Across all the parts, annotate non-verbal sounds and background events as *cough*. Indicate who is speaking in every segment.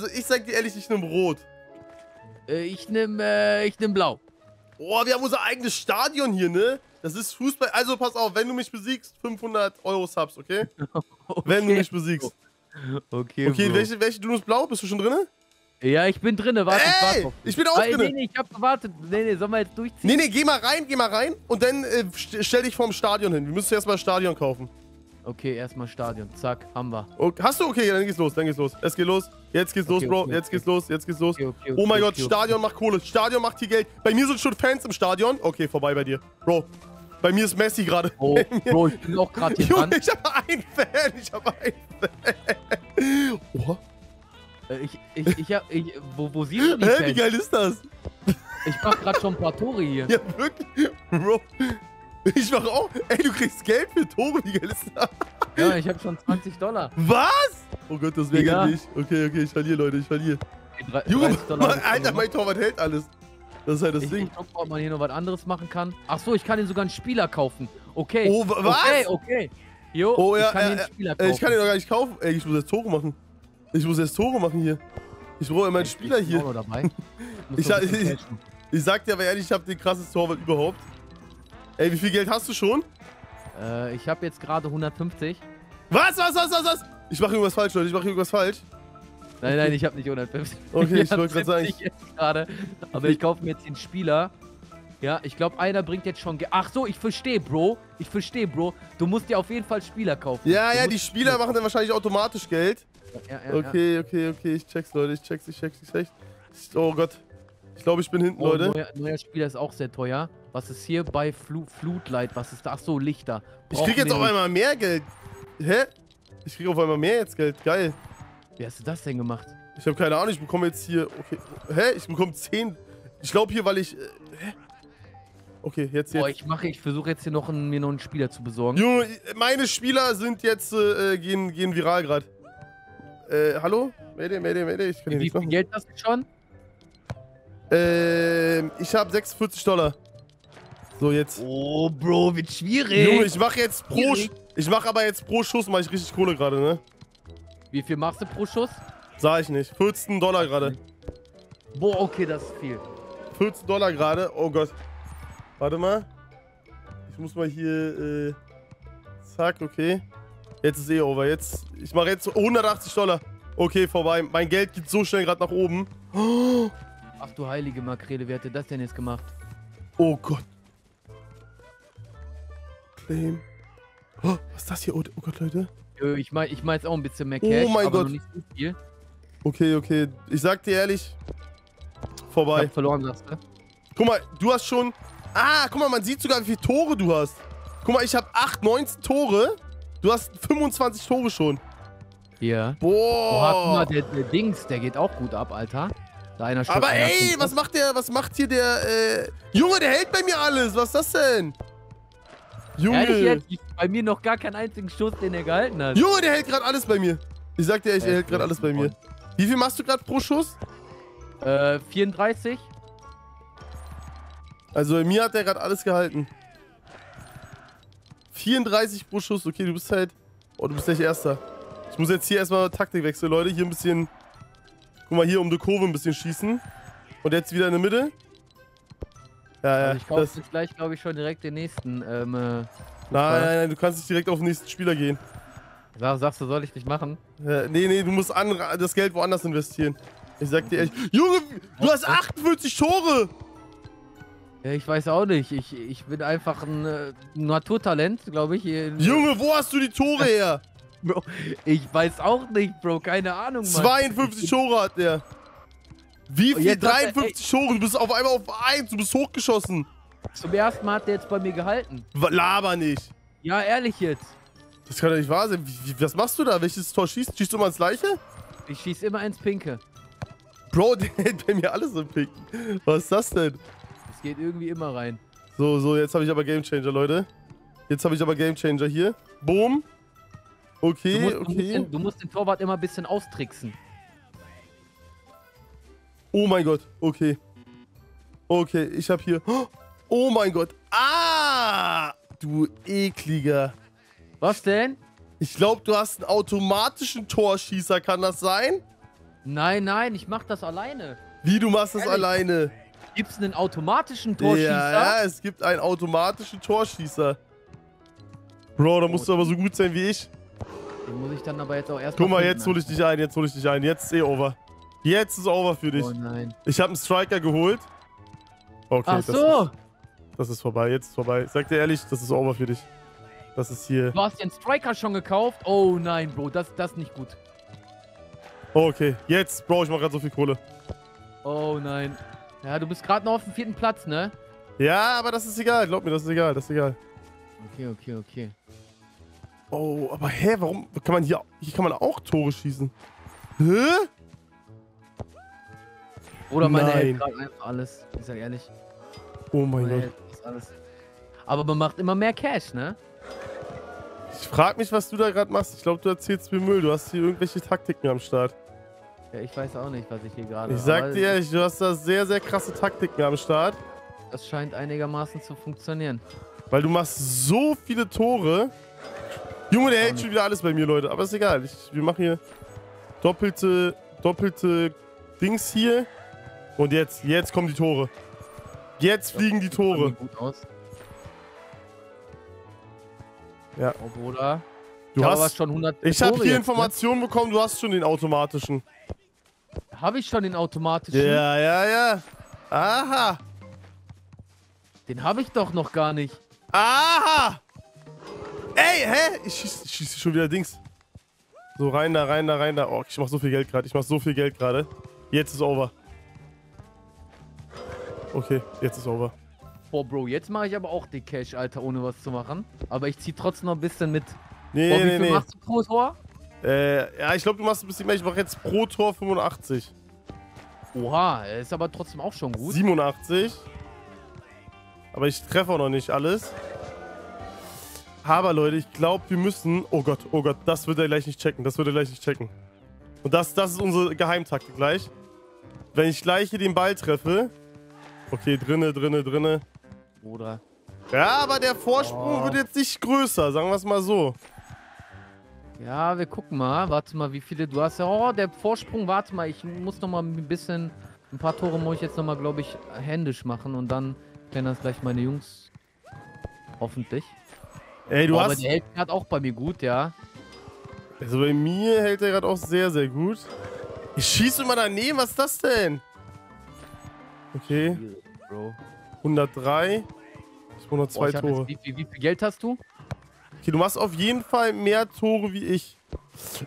Speaker 1: Also ich sag dir ehrlich, ich nehme rot.
Speaker 2: Äh, ich nehm, äh, ich nehm blau.
Speaker 1: Oh, wir haben unser eigenes Stadion hier, ne? Das ist Fußball. Also pass auf, wenn du mich besiegst, 500 Euro Subs, okay? *laughs*
Speaker 2: okay.
Speaker 1: Wenn du mich besiegst.
Speaker 2: Okay,
Speaker 1: Okay,
Speaker 2: Bro.
Speaker 1: welche, welche, du nimmst blau? Bist du schon drin?
Speaker 2: Ja, ich bin drinne, warte, ich warte
Speaker 1: Ey, ich bin auch
Speaker 2: Ah, Nee, nee, ich hab gewartet. Nee, nee, sollen wir jetzt durchziehen?
Speaker 1: Nee, nee, geh mal rein, geh mal rein und dann äh, st stell dich vorm Stadion hin. Wir müssen erstmal Stadion kaufen.
Speaker 2: Okay, erstmal Stadion. Zack, haben wir.
Speaker 1: Okay. Hast du? Okay, dann geht's los, dann geht's los. Es geht los. Jetzt geht's los,
Speaker 2: Okay,
Speaker 1: Bro.
Speaker 2: okay,
Speaker 1: Jetzt geht's los, jetzt geht's los. Oh mein Gott, Stadion macht Kohle. Stadion macht hier Geld. Bei mir sind schon Fans im Stadion. Okay, vorbei bei dir. Bro, bei mir ist Messi gerade.
Speaker 2: Oh, Bro, ich bin auch gerade hier
Speaker 1: Junge,
Speaker 2: dran.
Speaker 1: ich habe einen Fan. Ich habe einen Fan. Oha.
Speaker 2: Äh, Ich, ich, ich hab, ich, wo, wo siehst du die
Speaker 1: Hä, wie
Speaker 2: Fans?
Speaker 1: geil ist das?
Speaker 2: Ich mach grad schon ein paar Tore hier.
Speaker 1: Ja, wirklich. Bro. Ich mach auch. Ey, du kriegst Geld für Tore. Wie geil ist das?
Speaker 2: Ja, ich hab schon 20 Dollar.
Speaker 1: Was? Oh Gott, das wäre
Speaker 2: Ja.
Speaker 1: nicht. Okay, okay, ich verliere, Leute, ich verliere. Junge,
Speaker 2: 30 Dollar.
Speaker 1: Mann, Alter, mein Torwart hält alles. Das ist halt das
Speaker 2: ich,
Speaker 1: Ding.
Speaker 2: ich guck mal, ob man hier noch was anderes machen kann. Ach so, ich kann ihn sogar einen Spieler kaufen. Okay.
Speaker 1: Oh, wa- was?
Speaker 2: Okay, okay. Jo,
Speaker 1: Oh, ja,
Speaker 2: ich kann hier einen Spieler kaufen.
Speaker 1: Ich kann den doch gar nicht kaufen. Ey, ich muss jetzt Tore machen. Ich muss jetzt Tore machen hier. Ich brauche meinen Spieler *laughs*
Speaker 2: Ich bin auch
Speaker 1: hier. Ich
Speaker 2: bisschen cashen. *laughs*
Speaker 1: Ich sag dir aber ehrlich, ich habe den krassesten Torwart überhaupt. Ey, wie viel Geld hast du schon?
Speaker 2: äh, ich habe jetzt gerade 150.
Speaker 1: Was, was, was, was, was? Ich mache irgendwas falsch, Leute. Ich mache irgendwas falsch.
Speaker 2: Nein, nein, ich habe nicht 150. *laughs*
Speaker 1: Okay, ich *laughs* wollte gerade sagen,
Speaker 2: 70 jetzt gerade. Aber ich *laughs* kaufe mir jetzt den Spieler. Ja, ich glaube, einer bringt jetzt schon. Ge Ach so, ich verstehe, Bro. Ich verstehe, Bro. Du musst dir auf jeden Fall Spieler kaufen.
Speaker 1: Ja,
Speaker 2: Du
Speaker 1: ja, die Spieler machen dann wahrscheinlich automatisch Geld.
Speaker 2: Ja, ja,
Speaker 1: Okay, okay, okay. Ich check's, Leute. Ich check's, ich check's, ich check's. Oh Gott. Ich glaube, ich bin hinten,
Speaker 2: Ja. Oh,
Speaker 1: Leute.
Speaker 2: neuer, neuer Spieler ist auch sehr teuer. Was ist hier bei Flu Flutlight? Was ist da? Ach so, Lichter.
Speaker 1: Ich
Speaker 2: Brauchen
Speaker 1: krieg jetzt auf einmal mehr Geld. Hä? Ich krieg auf einmal mehr jetzt Geld. Geil.
Speaker 2: Wie hast du das denn gemacht?
Speaker 1: Ich habe keine Ahnung, ich bekomme jetzt hier. Okay. Hä? Ich bekomme 10. Ich glaube hier, weil ich. Äh, hä? Okay, jetzt,
Speaker 2: Boah,
Speaker 1: jetzt.
Speaker 2: ich mache, ich versuche jetzt hier noch einen, mir noch einen Spieler zu besorgen.
Speaker 1: Junge, meine Spieler sind jetzt. Äh, gehen, gehen viral gerade. Äh, hallo? Mayday, Mayday, Mayday. Ich kann
Speaker 2: Wie viel
Speaker 1: machen.
Speaker 2: Geld hast du schon?
Speaker 1: Ähm, ich habe 46 Dollar. So, jetzt.
Speaker 2: Oh, Bro, wird schwierig.
Speaker 1: Junge, ich mache jetzt pro. Sch ich mache aber jetzt pro Schuss, mache ich richtig Kohle gerade, ne?
Speaker 2: Wie viel machst du pro Schuss?
Speaker 1: Sag ich nicht. 14 Dollar gerade.
Speaker 2: Boah, okay, das ist viel.
Speaker 1: 14 Dollar gerade. Oh Gott. Warte mal. Ich muss mal hier. Äh, zack, okay. Jetzt ist eh over. Jetzt. Ich mache jetzt 180 Dollar. Okay, vorbei. Mein Geld geht so schnell gerade nach oben. Oh,
Speaker 2: Ach du heilige Makrele, wer hätte das denn jetzt gemacht?
Speaker 1: oh Gott. Claim. Oh, was ist das hier? Oh, oh Gott, Leute.
Speaker 2: Ich meine ich mein jetzt auch ein bisschen mehr
Speaker 1: Oh
Speaker 2: Cash,
Speaker 1: mein
Speaker 2: aber
Speaker 1: Gott.
Speaker 2: nicht so viel.
Speaker 1: Okay, okay. Ich sag dir ehrlich.
Speaker 2: Ich
Speaker 1: Vorbei.
Speaker 2: hab verloren, sagst du?
Speaker 1: Guck mal, du hast schon. Ah, guck mal, man sieht sogar, wie viele Tore du hast. Guck mal, ich habe 8, 19 Tore. Du hast 25 Tore schon.
Speaker 2: Ja. Boah, guck mal,
Speaker 1: Boah.
Speaker 2: der, der Dings, der geht auch gut ab, Alter. Da einer
Speaker 1: Aber
Speaker 2: einer
Speaker 1: ey, was
Speaker 2: ab.
Speaker 1: macht der, was macht hier der, äh. Junge, der hält bei mir alles. Was ist das denn? Junge.
Speaker 2: Ehrlich jetzt? Ich- Bei mir noch gar keinen einzigen Schuss, den er gehalten hat.
Speaker 1: Junge, der hält gerade alles bei mir. Ich sag dir echt, der
Speaker 2: Äh,
Speaker 1: hält gerade alles bei mir. Wie viel machst du gerade pro Schuss?
Speaker 2: Äh, 34?
Speaker 1: Also bei mir hat der gerade alles gehalten. 34 pro Schuss. Okay, du bist halt. Oh, du bist gleich Erster. Ich muss jetzt hier erstmal Taktik wechseln, Leute. Hier ein bisschen. Guck mal, hier um die Kurve ein bisschen schießen. Und jetzt wieder in der Mitte. Ja, ja.
Speaker 2: Also ich kaufe
Speaker 1: das,
Speaker 2: gleich, glaube ich, schon direkt den nächsten. Ähm, äh,
Speaker 1: nein, nein, nein, du kannst nicht direkt auf den nächsten Spieler gehen.
Speaker 2: sag, sagst du, soll ich nicht machen?
Speaker 1: Ja, nee, nee, du musst das Geld woanders investieren. Ich sag dir ehrlich. Junge, du hast 48 Tore!
Speaker 2: Ja, ich weiß auch nicht. Ich, ich bin einfach ein äh, Naturtalent, glaube ich.
Speaker 1: Junge, wo hast du die Tore her? *laughs*
Speaker 2: Bro, ich weiß auch nicht, Bro. Keine Ahnung, Mann.
Speaker 1: 52 Tore hat der. Wie viel?
Speaker 2: jetzt hat er-
Speaker 1: 53 Tore. Du bist auf einmal auf 1. Du bist hochgeschossen.
Speaker 2: Zum ersten Mal hat der jetzt bei mir gehalten.
Speaker 1: Laber nicht.
Speaker 2: Ja, ehrlich jetzt.
Speaker 1: Das kann doch nicht wahr sein. Wie, wie, was machst du da? Welches Tor schießt? Schießt du immer ins Gleiche?
Speaker 2: Ich schieß immer ins Pinke.
Speaker 1: Bro, *laughs* der hält bei mir alles im Picken. Was ist das denn?
Speaker 2: Es geht irgendwie immer rein.
Speaker 1: So, so, jetzt habe ich aber Gamechanger, Leute. Jetzt habe ich aber Gamechanger hier. Boom.
Speaker 2: Du
Speaker 1: Okay,
Speaker 2: musst, du, musst
Speaker 1: okay.
Speaker 2: den, du musst den Torwart immer ein bisschen austricksen.
Speaker 1: Oh mein Gott, okay. Okay, ich habe hier. Oh mein Gott. Ah! Du ekliger.
Speaker 2: Was denn?
Speaker 1: Ich glaube, du hast einen automatischen Torschießer, kann das sein?
Speaker 2: Nein, nein, ich mach das alleine.
Speaker 1: Wie, du machst das
Speaker 2: Ehrlich?
Speaker 1: alleine?
Speaker 2: Gibt's einen automatischen Torschießer?
Speaker 1: Ja, ja, es gibt einen automatischen Torschießer. Bro, da musst du aber so gut sein wie ich.
Speaker 2: Den muss ich dann aber jetzt auch erst
Speaker 1: Guck mal,
Speaker 2: finden,
Speaker 1: jetzt hol ich dich ein, jetzt hol ich dich ein. Jetzt ist eh over. Jetzt ist over für dich.
Speaker 2: Oh nein.
Speaker 1: Ich habe einen Striker geholt. Okay,
Speaker 2: Ach
Speaker 1: das,
Speaker 2: so,
Speaker 1: ist, das ist vorbei. Jetzt ist vorbei. Sag dir ehrlich, das ist over für dich. Das ist hier.
Speaker 2: du hast den Striker schon gekauft? Oh nein, Bro, das, das ist nicht gut.
Speaker 1: Oh, okay, jetzt, Bro, ich mach grad so viel Kohle.
Speaker 2: Oh nein. Ja, du bist gerade noch auf dem vierten Platz, ne?
Speaker 1: Ja, aber das ist egal. Glaub mir, das ist egal. Das ist egal.
Speaker 2: Okay, okay, okay.
Speaker 1: Oh, aber hä, warum kann man hier. Hier kann man auch Tore schießen. Hä?
Speaker 2: Oder meine
Speaker 1: Nein.
Speaker 2: hält gerade einfach alles. Ich sag ehrlich.
Speaker 1: Oh mein
Speaker 2: Meine
Speaker 1: Gott.
Speaker 2: alles. Aber man macht immer mehr Cash, ne?
Speaker 1: Ich frag mich, was du da gerade machst. Ich glaube, du erzählst mir Müll. Du hast hier irgendwelche Taktiken am Start.
Speaker 2: Ja, ich weiß auch nicht, was ich hier gerade.
Speaker 1: Ich sag dir ehrlich, du hast da sehr, sehr krasse Taktiken am Start.
Speaker 2: Das scheint einigermaßen zu funktionieren.
Speaker 1: Weil du machst so viele Tore. Junge, der hält
Speaker 2: nicht.
Speaker 1: schon wieder alles bei mir, Leute. Aber ist egal. Ich, wir machen hier doppelte, doppelte Dings hier. Und jetzt, jetzt kommen die Tore. Jetzt fliegen die Tore. Ja.
Speaker 2: Oh, Bruder.
Speaker 1: Du
Speaker 2: aber
Speaker 1: hast,
Speaker 2: schon 100
Speaker 1: ich habe hier
Speaker 2: jetzt, ne?
Speaker 1: Informationen bekommen, du hast schon den automatischen.
Speaker 2: Habe ich schon den automatischen?
Speaker 1: Ja, ja, ja. Aha.
Speaker 2: Den habe ich doch noch gar nicht.
Speaker 1: Aha! Ey, hä? Ich schieße schieß schon wieder Dings. So, rein da, rein da, rein da. Oh, ich mach so viel Geld gerade. Ich mach so viel Geld gerade. Jetzt ist over. Okay, jetzt ist over.
Speaker 2: Boah, Bro, jetzt mache ich aber auch den Cash, Alter, ohne was zu machen. Aber ich zieh trotzdem noch ein bisschen mit.
Speaker 1: Nee,
Speaker 2: Boah, wie
Speaker 1: nee,
Speaker 2: viel
Speaker 1: nee.
Speaker 2: machst du pro Tor?
Speaker 1: Äh, ja, ich glaube, du machst ein bisschen mehr. Ich mache jetzt pro Tor 85.
Speaker 2: Oha, ist aber trotzdem auch schon gut.
Speaker 1: 87. Aber ich treffe auch noch nicht alles. Aber Leute, ich glaube, wir müssen. Oh Gott, oh Gott, das wird er gleich nicht checken. Das wird er gleich nicht checken. Und das, das ist unsere Geheimtaktik gleich. Wenn ich gleich hier den Ball treffe. Okay, drinne, drinne, drinne.
Speaker 2: Bruder.
Speaker 1: Ja, aber der Vorsprung
Speaker 2: Oh.
Speaker 1: wird jetzt nicht größer, sagen wir es mal so.
Speaker 2: Ja, wir gucken mal. Warte mal, wie viele du hast. Ja, Oh, der Vorsprung, warte mal. Ich muss noch mal ein bisschen. Ein paar Tore muss ich jetzt noch mal, glaube ich, händisch machen. Und dann kennen das gleich meine Jungs. Hoffentlich.
Speaker 1: Ey, du
Speaker 2: Oh, aber
Speaker 1: hast.
Speaker 2: der hält gerade auch bei mir gut, ja.
Speaker 1: Also bei mir hält er gerade auch sehr, sehr gut. Ich schieße immer daneben, was ist das denn? Okay,
Speaker 2: Bro.
Speaker 1: 103. Ich brauche noch
Speaker 2: Boah,
Speaker 1: Tore.
Speaker 2: jetzt, wie, viel- wie viel Geld hast du?
Speaker 1: Okay, du machst auf jeden Fall mehr Tore wie ich.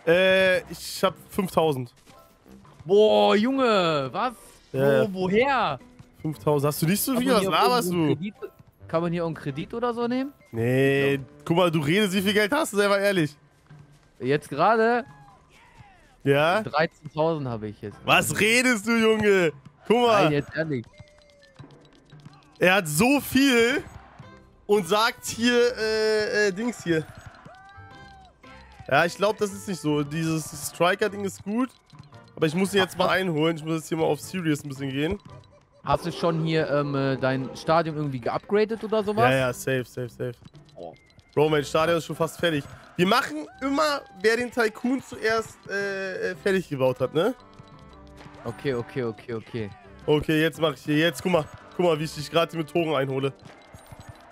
Speaker 1: Äh, ich hab 5000.
Speaker 2: Boah, Junge, was?
Speaker 1: Ja,
Speaker 2: Wo, woher?
Speaker 1: 5000. Hast du nicht so viel? Was laberst du?
Speaker 2: Kredit, kann man hier auch einen Kredit oder so nehmen?
Speaker 1: Nee, guck mal, du redest, wie viel Geld hast du, sei mal ehrlich.
Speaker 2: Jetzt gerade
Speaker 1: Ja?
Speaker 2: 13.000 habe ich jetzt.
Speaker 1: Was redest du, Junge? Guck
Speaker 2: Nein,
Speaker 1: mal,
Speaker 2: jetzt ehrlich.
Speaker 1: er hat so viel und sagt hier, äh, äh, Dings hier. Ja, ich glaube, das ist nicht so. Dieses Striker-Ding ist gut. Aber ich muss ihn jetzt mal einholen. Ich muss jetzt hier mal auf Serious ein bisschen gehen.
Speaker 2: Hast du schon hier ähm, äh, dein Stadion irgendwie geupgradet oder sowas?
Speaker 1: Ja, ja, safe, safe, safe.
Speaker 2: Oh.
Speaker 1: Bro, mein Stadion ist schon fast fertig. Wir machen immer, wer den Tycoon zuerst äh, äh, fertig gebaut hat, ne?
Speaker 2: Okay, okay, okay, okay.
Speaker 1: Okay, jetzt mach ich hier. Jetzt, guck mal. Guck mal, wie ich dich gerade mit Toren einhole.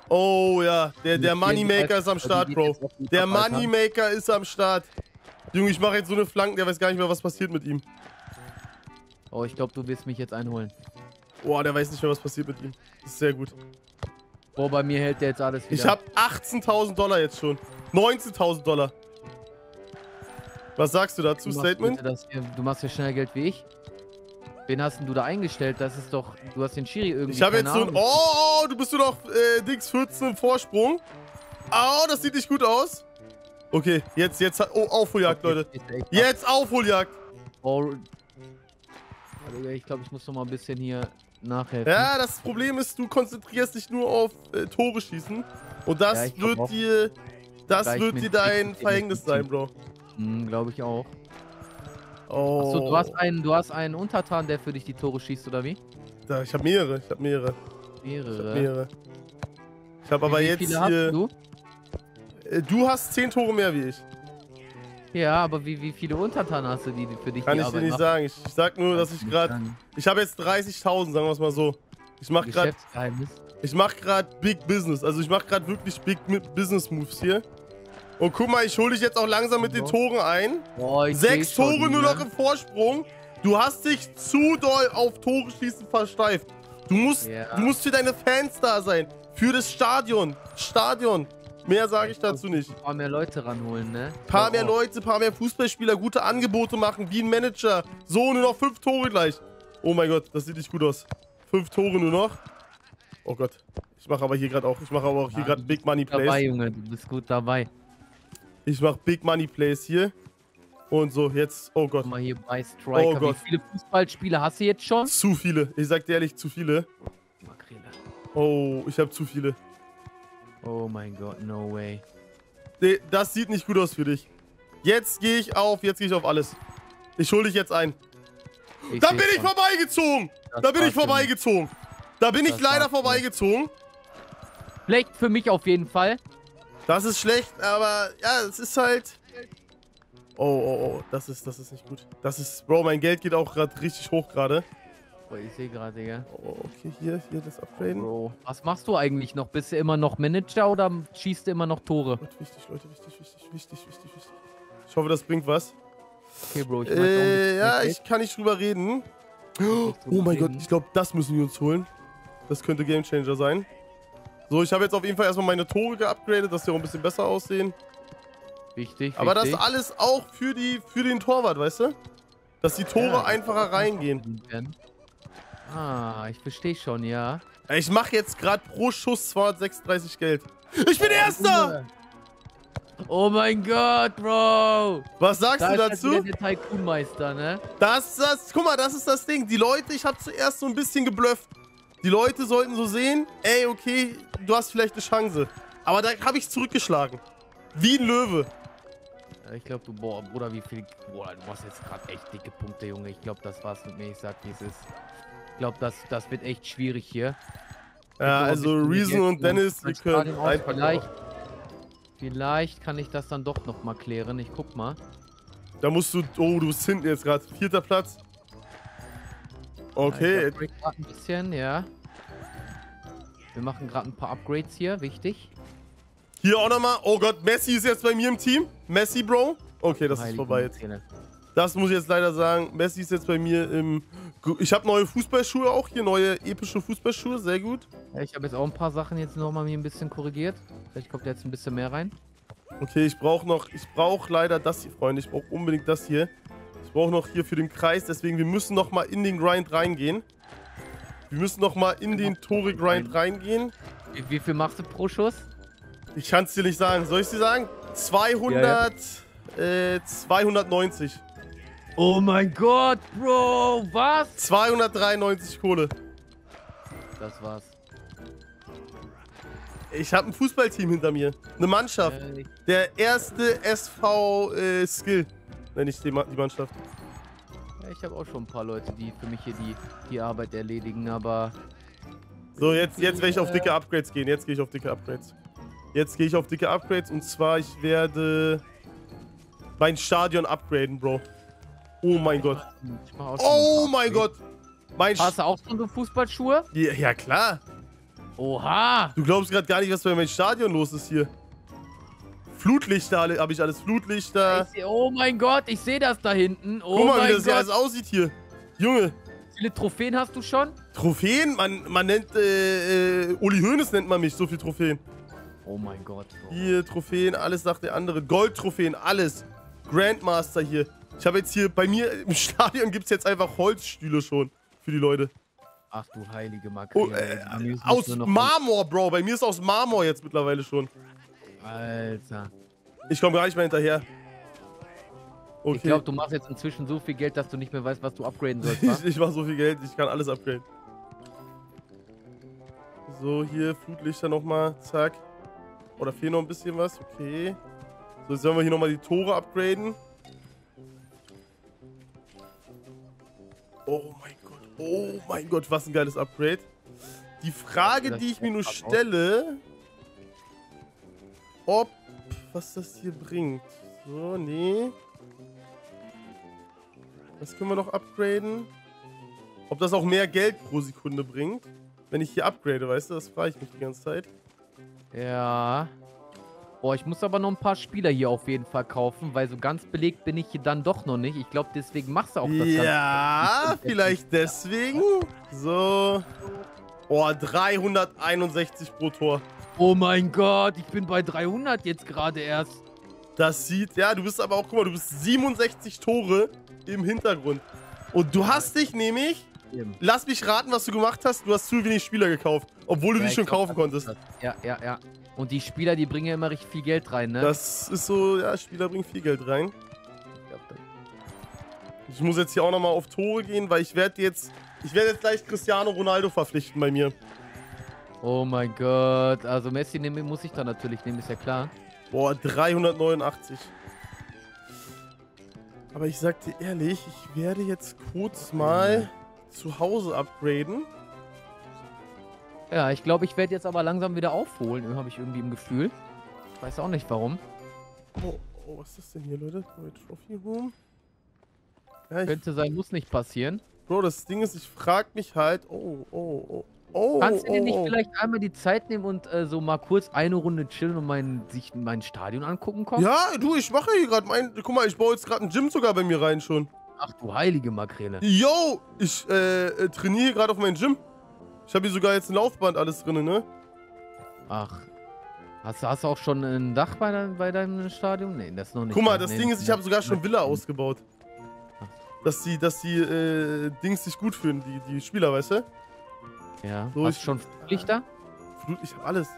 Speaker 1: Oh ja, der, der Moneymaker ist am Start, Bro. Der. Moneymaker ist am Start. Junge, ich mache jetzt so eine Flanken, der weiß gar nicht mehr, was passiert mit ihm.
Speaker 2: Oh, ich glaube, du wirst mich jetzt einholen.
Speaker 1: Boah, der weiß nicht mehr, was passiert mit ihm. Das ist sehr gut.
Speaker 2: Boah, bei mir hält der jetzt alles wieder.
Speaker 1: Ich habe 18.000 Dollar jetzt schon. 19.000 Dollar. Was sagst du dazu,
Speaker 2: Du
Speaker 1: Statement?
Speaker 2: Das du machst ja schneller Geld wie ich. Wen hast denn du da eingestellt? Das ist doch. Du hast den Schiri irgendwie.
Speaker 1: Ich habe jetzt so ein...
Speaker 2: Ahnung.
Speaker 1: Oh, du bist nur noch, äh, Dings, 14 im Vorsprung. Oh, das sieht nicht gut aus. Okay, jetzt, jetzt... Oh, Aufholjagd, Leute.
Speaker 2: Echt ab.
Speaker 1: Jetzt Aufholjagd.
Speaker 2: Oh. Also, ich glaube, ich muss noch mal ein bisschen hier nachhelfen.
Speaker 1: Ja, das Problem ist, du konzentrierst dich nur auf äh, Tore schießen. Und das
Speaker 2: Ja,
Speaker 1: wird dir... Das wird dir dein Verhängnis sein. Bro.
Speaker 2: Hm, glaube ich auch.
Speaker 1: Oh.
Speaker 2: Achso, du hast einen, du hast einen Untertan, der für dich die Tore schießt, oder wie?
Speaker 1: Da, ich habe mehrere, ich habe mehrere. Ich hab
Speaker 2: Mehrere.
Speaker 1: mehrere. Ich habe aber
Speaker 2: wie
Speaker 1: jetzt
Speaker 2: viele
Speaker 1: hier...
Speaker 2: hast du?
Speaker 1: Äh, Du hast 10 Tore mehr wie ich.
Speaker 2: Ja, aber wie, wie viele Untertanen hast du, die die für dich
Speaker 1: Kann ich dir
Speaker 2: Arbeit
Speaker 1: nicht
Speaker 2: machen?
Speaker 1: sagen. Ich, ich sag nur, dass ich gerade. Ich habe jetzt 30.000, sagen wir es mal so. Ich mache gerade ich mach grad Big Business. Also ich mache gerade wirklich Big Business Moves hier. Und guck mal, ich hole dich jetzt auch langsam mit den. Toren ein.
Speaker 2: Boah, ich
Speaker 1: Sechs
Speaker 2: schon,
Speaker 1: Tore nur noch im Vorsprung. Du hast dich zu doll auf Tore schießen versteift. Du musst,
Speaker 2: Ja.
Speaker 1: du musst für deine Fans da sein. Für das Stadion. Stadion. Mehr sage ich dazu nicht.
Speaker 2: Ein paar mehr Leute ranholen, ne?
Speaker 1: Paar
Speaker 2: Ja,
Speaker 1: mehr. Leute, paar mehr Fußballspieler, gute Angebote machen, wie ein Manager. So, nur noch fünf Tore gleich. Oh mein Gott, das sieht nicht gut aus. Fünf Tore nur noch. Oh Gott. Ich mache aber hier gerade auch, ich mache aber auch hier gerade Big Money
Speaker 2: Dabei,
Speaker 1: Plays.
Speaker 2: Junge, du bist gut dabei.
Speaker 1: Ich mache Big Money Plays hier. Und so, jetzt, oh Gott.
Speaker 2: Guck mal hier bei Striker.
Speaker 1: Oh Gott.
Speaker 2: Wie viele Fußballspiele hast du jetzt schon?
Speaker 1: Zu viele. Ich sag dir ehrlich, zu viele.
Speaker 2: Makrele.
Speaker 1: Oh, ich habe zu viele.
Speaker 2: Oh mein Gott, no way.
Speaker 1: Nee, das sieht nicht gut aus für dich. Jetzt gehe ich auf, jetzt gehe ich auf alles. Ich hole dich jetzt ein.
Speaker 2: Ich
Speaker 1: Da bin ich
Speaker 2: schon.
Speaker 1: vorbeigezogen.
Speaker 2: Das
Speaker 1: Da bin ich vorbeigezogen. Da bin ich leider vorbeigezogen.
Speaker 2: Schlecht für mich auf jeden Fall.
Speaker 1: Das ist schlecht, aber ja, es ist halt. Oh, oh, oh, das ist, das ist nicht gut. Das ist, Bro, mein Geld geht auch gerade richtig hoch gerade.
Speaker 2: Boah, ich sehe gerade, Digga.
Speaker 1: Oh, okay, hier, hier das Upgraden.
Speaker 2: Bro, was machst du eigentlich noch? Bist du immer noch Manager oder schießt du immer noch Tore?
Speaker 1: Gott, wichtig, Leute, wichtig, wichtig, wichtig, wichtig, wichtig. Ich hoffe, das bringt was.
Speaker 2: Okay, Bro, ich
Speaker 1: Äh, ja, ich kann nicht drüber reden.
Speaker 2: Nicht
Speaker 1: Oh
Speaker 2: drüber
Speaker 1: mein Gott,
Speaker 2: reden.
Speaker 1: ich glaube, das müssen wir uns holen. Das könnte Gamechanger sein. So, ich habe jetzt auf jeden Fall erstmal meine Tore geupgradet, dass die auch ein bisschen besser aussehen.
Speaker 2: Wichtig,
Speaker 1: Aber das
Speaker 2: wichtig.
Speaker 1: alles auch für, die, für den Torwart, weißt du? Dass die Tore
Speaker 2: Ja.
Speaker 1: einfacher reingehen.
Speaker 2: Ah, ich verstehe schon, ja.
Speaker 1: Ich mache jetzt gerade pro Schuss 236 Geld. Ich bin Erster!
Speaker 2: Oh mein Gott, Bro!
Speaker 1: Was sagst
Speaker 2: Da
Speaker 1: du
Speaker 2: ist
Speaker 1: dazu?
Speaker 2: wieder der Tycoon-Meister, ne?
Speaker 1: Das, das, guck mal, das ist das Ding. Die Leute, ich habe zuerst so ein bisschen geblufft. Die Leute sollten so sehen, ey, okay, du hast vielleicht eine Chance. Aber da habe ich zurückgeschlagen. Wie ein Löwe.
Speaker 2: Ja, Ich glaube, du, boah, Bruder, wie viel. Boah, du machst jetzt gerade echt dicke Punkte, Junge. Ich glaube, das war's mit mir. Ich sag, wie es ist. Ich glaube, das, das wird echt schwierig hier.
Speaker 1: Ja, also Reason und Dennis, wir können einfach
Speaker 2: Vielleicht, vielleicht kann ich das dann doch noch mal klären. Ich guck mal.
Speaker 1: Da musst du, oh, du bist hinten jetzt gerade. Vierter Platz. Okay,
Speaker 2: ich ein bisschen, ja. Wir machen gerade ein paar Upgrades hier, wichtig.
Speaker 1: hier auch nochmal. Oh Gott, Messi ist jetzt bei mir im Team. Messi, Bro. Okay, das ist
Speaker 2: Heilige
Speaker 1: vorbei jetzt.
Speaker 2: Makrele.
Speaker 1: Das muss ich jetzt leider sagen. Messi ist jetzt bei mir im. Ich habe neue Fußballschuhe auch hier, neue epische Fußballschuhe, sehr gut.
Speaker 2: Ich habe jetzt auch ein paar Sachen jetzt nochmal mir ein bisschen korrigiert. Vielleicht kommt jetzt ein bisschen mehr rein.
Speaker 1: Okay, ich brauche noch, ich brauche leider das hier, Freunde. Ich brauche unbedingt das hier. Ich brauche noch hier für den Kreis, deswegen wir müssen noch mal in den Grind reingehen. Wir müssen noch mal in den Tore-Grind reingehen.
Speaker 2: Wie, viel machst du pro Schuss?
Speaker 1: Ich kann es dir nicht sagen. Soll ich dir sagen? 200, äh, 290.
Speaker 2: Oh mein Gott, Bro, was?
Speaker 1: 293 Kohle.
Speaker 2: Das war's.
Speaker 1: Ich habe ein Fußballteam hinter mir. Eine Mannschaft.
Speaker 2: Äh,
Speaker 1: Der erste SV äh. Nenne ich die, die Mannschaft.
Speaker 2: ja, ich habe auch schon ein paar Leute, die für mich hier die, die Arbeit erledigen, aber
Speaker 1: So, jetzt, jetzt werde ich auf dicke Upgrades gehen. Jetzt gehe ich auf dicke Upgrades. Jetzt gehe ich auf dicke Upgrades und zwar, ich werde mein Stadion upgraden, Bro. Oh mein Gott.
Speaker 2: ich mach auch schon
Speaker 1: Oh mein Gott. Mein
Speaker 2: Hast du auch schon so Fußballschuhe?
Speaker 1: ja, ja, klar.
Speaker 2: Oha!
Speaker 1: Du glaubst gerade gar nicht, was bei meinem Stadion los ist hier. Flutlichter habe ich alles. Flutlichter.
Speaker 2: Ich seh, oh mein Gott, ich sehe das da hinten. Oh
Speaker 1: Guck mal,
Speaker 2: mein
Speaker 1: wie das
Speaker 2: Gott.
Speaker 1: alles aussieht hier. Junge,
Speaker 2: Wie viele Trophäen hast du schon?
Speaker 1: Trophäen? Man, man nennt, äh, äh, Uli Hoeneß nennt man mich, so viel Trophäen.
Speaker 2: Oh mein Gott. Bro.
Speaker 1: Hier, Trophäen, alles nach der anderen. Goldtrophäen, alles. Grandmaster hier. Ich habe jetzt hier, bei mir im *laughs* Stadion gibt es jetzt einfach Holzstühle schon für die Leute.
Speaker 2: Ach du heilige
Speaker 1: Oh,
Speaker 2: Makrele.
Speaker 1: äh,
Speaker 2: mir ist
Speaker 1: aus Marmor, Bro. Bei mir ist aus Marmor jetzt mittlerweile schon.
Speaker 2: Alter.
Speaker 1: Ich komme gar nicht mehr hinterher. Okay.
Speaker 2: Ich glaube, du machst jetzt inzwischen so viel Geld, dass du nicht mehr weißt, was du upgraden sollst. *laughs*
Speaker 1: ich, ich mache so viel Geld, ich kann alles upgraden. So, hier, Flutlichter nochmal, zack. Oder fehlt noch ein bisschen was, okay. So, jetzt sollen wir hier nochmal die Tore upgraden. Oh mein Gott, oh mein Gott, was ein geiles Upgrade. Die Frage, die ich mir nur stelle, ob, was das hier bringt. So, nee. Das können wir noch upgraden. Ob das auch mehr Geld pro Sekunde bringt, wenn ich hier upgrade, weißt du? Das frage ich mich die ganze Zeit.
Speaker 2: Ja. Boah, ich muss aber noch ein paar Spieler hier auf jeden Fall kaufen, weil so ganz belegt bin ich hier dann doch noch nicht. Ich glaube, deswegen machst du auch das
Speaker 1: Ja,
Speaker 2: Ganze.
Speaker 1: vielleicht deswegen. So. Oh, 361 pro Tor.
Speaker 2: Oh mein Gott, ich bin bei 300 jetzt gerade erst.
Speaker 1: Das sieht, ja, du bist aber auch, guck mal, du bist 67 Tore im Hintergrund. Und du hast dich nämlich, lass mich raten, was du gemacht hast, du hast zu wenig Spieler gekauft, obwohl du
Speaker 2: Ja,
Speaker 1: die schon kaufen konntest.
Speaker 2: das. Ja, ja, ja. Und die Spieler, die bringen ja immer richtig viel Geld rein, ne?
Speaker 1: Das ist so, ja, Spieler bringen viel Geld rein.
Speaker 2: Ich
Speaker 1: muss jetzt hier auch nochmal auf Tore gehen, weil ich werde jetzt, ich werde jetzt gleich Cristiano Ronaldo verpflichten bei mir.
Speaker 2: Oh mein Gott. Also Messi nehmen, muss ich da natürlich nehmen, ist ja klar.
Speaker 1: Boah, 389. Aber ich sag dir ehrlich, ich werde jetzt kurz mal zu Hause upgraden.
Speaker 2: Ja, ich glaube, ich werde jetzt aber langsam wieder aufholen, habe ich irgendwie im Gefühl. Ich weiß auch nicht warum.
Speaker 1: Oh, oh, was ist das denn hier, Leute? Neue Trophy Room. Ja,
Speaker 2: Könnte sein, muss nicht passieren.
Speaker 1: Bro, das Ding ist, ich frag mich halt. Oh, oh, oh. Oh,
Speaker 2: Kannst du dir nicht
Speaker 1: oh.
Speaker 2: vielleicht einmal die Zeit nehmen und äh, so mal kurz eine Runde chillen und mein, sich mein Stadion angucken kommen?
Speaker 1: Ja, du, ich mache hier gerade mein. Guck mal, ich baue jetzt gerade ein Gym sogar bei mir rein schon.
Speaker 2: Ach du heilige Makrele.
Speaker 1: Yo, ich äh, äh, trainiere gerade auf mein Gym. Ich habe hier sogar jetzt ein Laufband alles drin, ne?
Speaker 2: Ach. Hast, du- hast du auch schon ein Dach bei, dein, bei deinem Stadion? Nee, das noch nicht.
Speaker 1: Guck mal, das
Speaker 2: Nee,
Speaker 1: Ding ist, ich habe sogar schon Villa ausgebaut. Dass die, dass die äh, Dings sich gut fühlen, die, die Spieler, weißt du?
Speaker 2: Ja.
Speaker 1: So,
Speaker 2: hast
Speaker 1: ich-
Speaker 2: du schon Lichter?
Speaker 1: Flut, *laughs* Ich habe alles.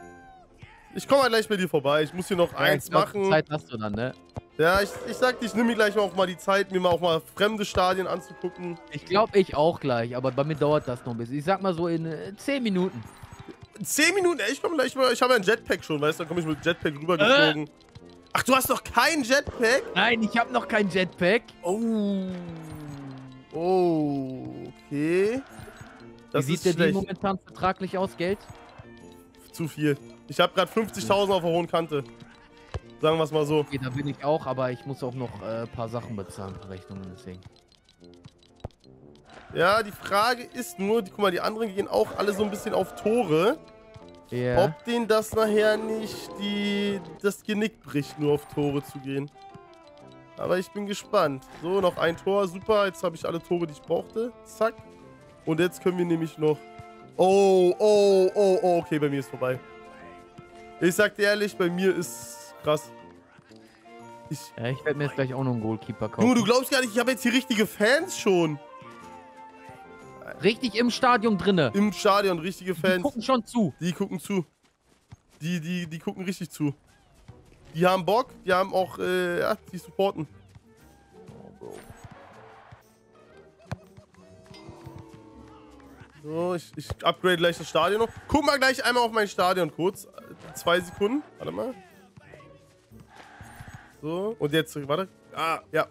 Speaker 1: Ich komme mal gleich bei dir vorbei. Ich muss hier noch eins
Speaker 2: ich glaub,
Speaker 1: machen.
Speaker 2: Zeit hast du dann, ne?
Speaker 1: Ja, ich, ich sag dir, ich nehme mir gleich auch mal die Zeit, mir mal auch mal fremde Stadien anzugucken.
Speaker 2: Ich glaube, ich auch gleich, aber bei mir dauert das noch ein bisschen. Ich sag mal so in äh, 10 Minuten.
Speaker 1: Zehn Minuten, ey, ich komme gleich mal. Ich habe ja ein Jetpack schon, weißt du? Dann komme ich mit Jetpack rübergeflogen. Ach, du hast doch kein Jetpack?
Speaker 2: Nein, ich habe noch kein Jetpack.
Speaker 1: Oh. Oh, okay. Das
Speaker 2: Wie sieht die
Speaker 1: schlecht.
Speaker 2: momentan vertraglich aus, Geld?
Speaker 1: Zu viel. Ich habe gerade 50.000 auf der hohen Kante. Sagen wir es mal so.
Speaker 2: Okay, da bin ich auch, aber ich muss auch noch äh, ein paar Sachen bezahlen, Rechnungen deswegen.
Speaker 1: Ja, die Frage ist nur, die, guck mal, die anderen gehen auch alle so ein bisschen auf Tore.
Speaker 2: Ja.
Speaker 1: Ob denen das nachher nicht die, das Genick bricht, nur auf Tore zu gehen. Aber ich bin gespannt. So, noch ein Tor, super. Jetzt habe ich alle Tore, die ich brauchte. Zack. Und jetzt können wir nämlich noch... Oh, oh, oh, oh, okay, bei mir ist vorbei. Ich sag dir ehrlich, bei mir ist krass. Ich,
Speaker 2: ja ich werde mir jetzt gleich auch noch einen Goalkeeper kaufen.
Speaker 1: Junge, du glaubst gar nicht, ich habe jetzt hier richtige Fans schon.
Speaker 2: Richtig im Stadion drinne.
Speaker 1: Im Stadion, richtige
Speaker 2: Die
Speaker 1: Fans.
Speaker 2: gucken schon zu.
Speaker 1: Die gucken zu. Die, die, die gucken richtig zu. Die haben Bock, die haben auch, äh, ja, die supporten. So, ich, ich upgrade gleich das Stadion noch. Guck mal gleich einmal auf mein Stadion kurz. Zwei Sekunden. Warte mal. So, und jetzt, warte. Ah, ja.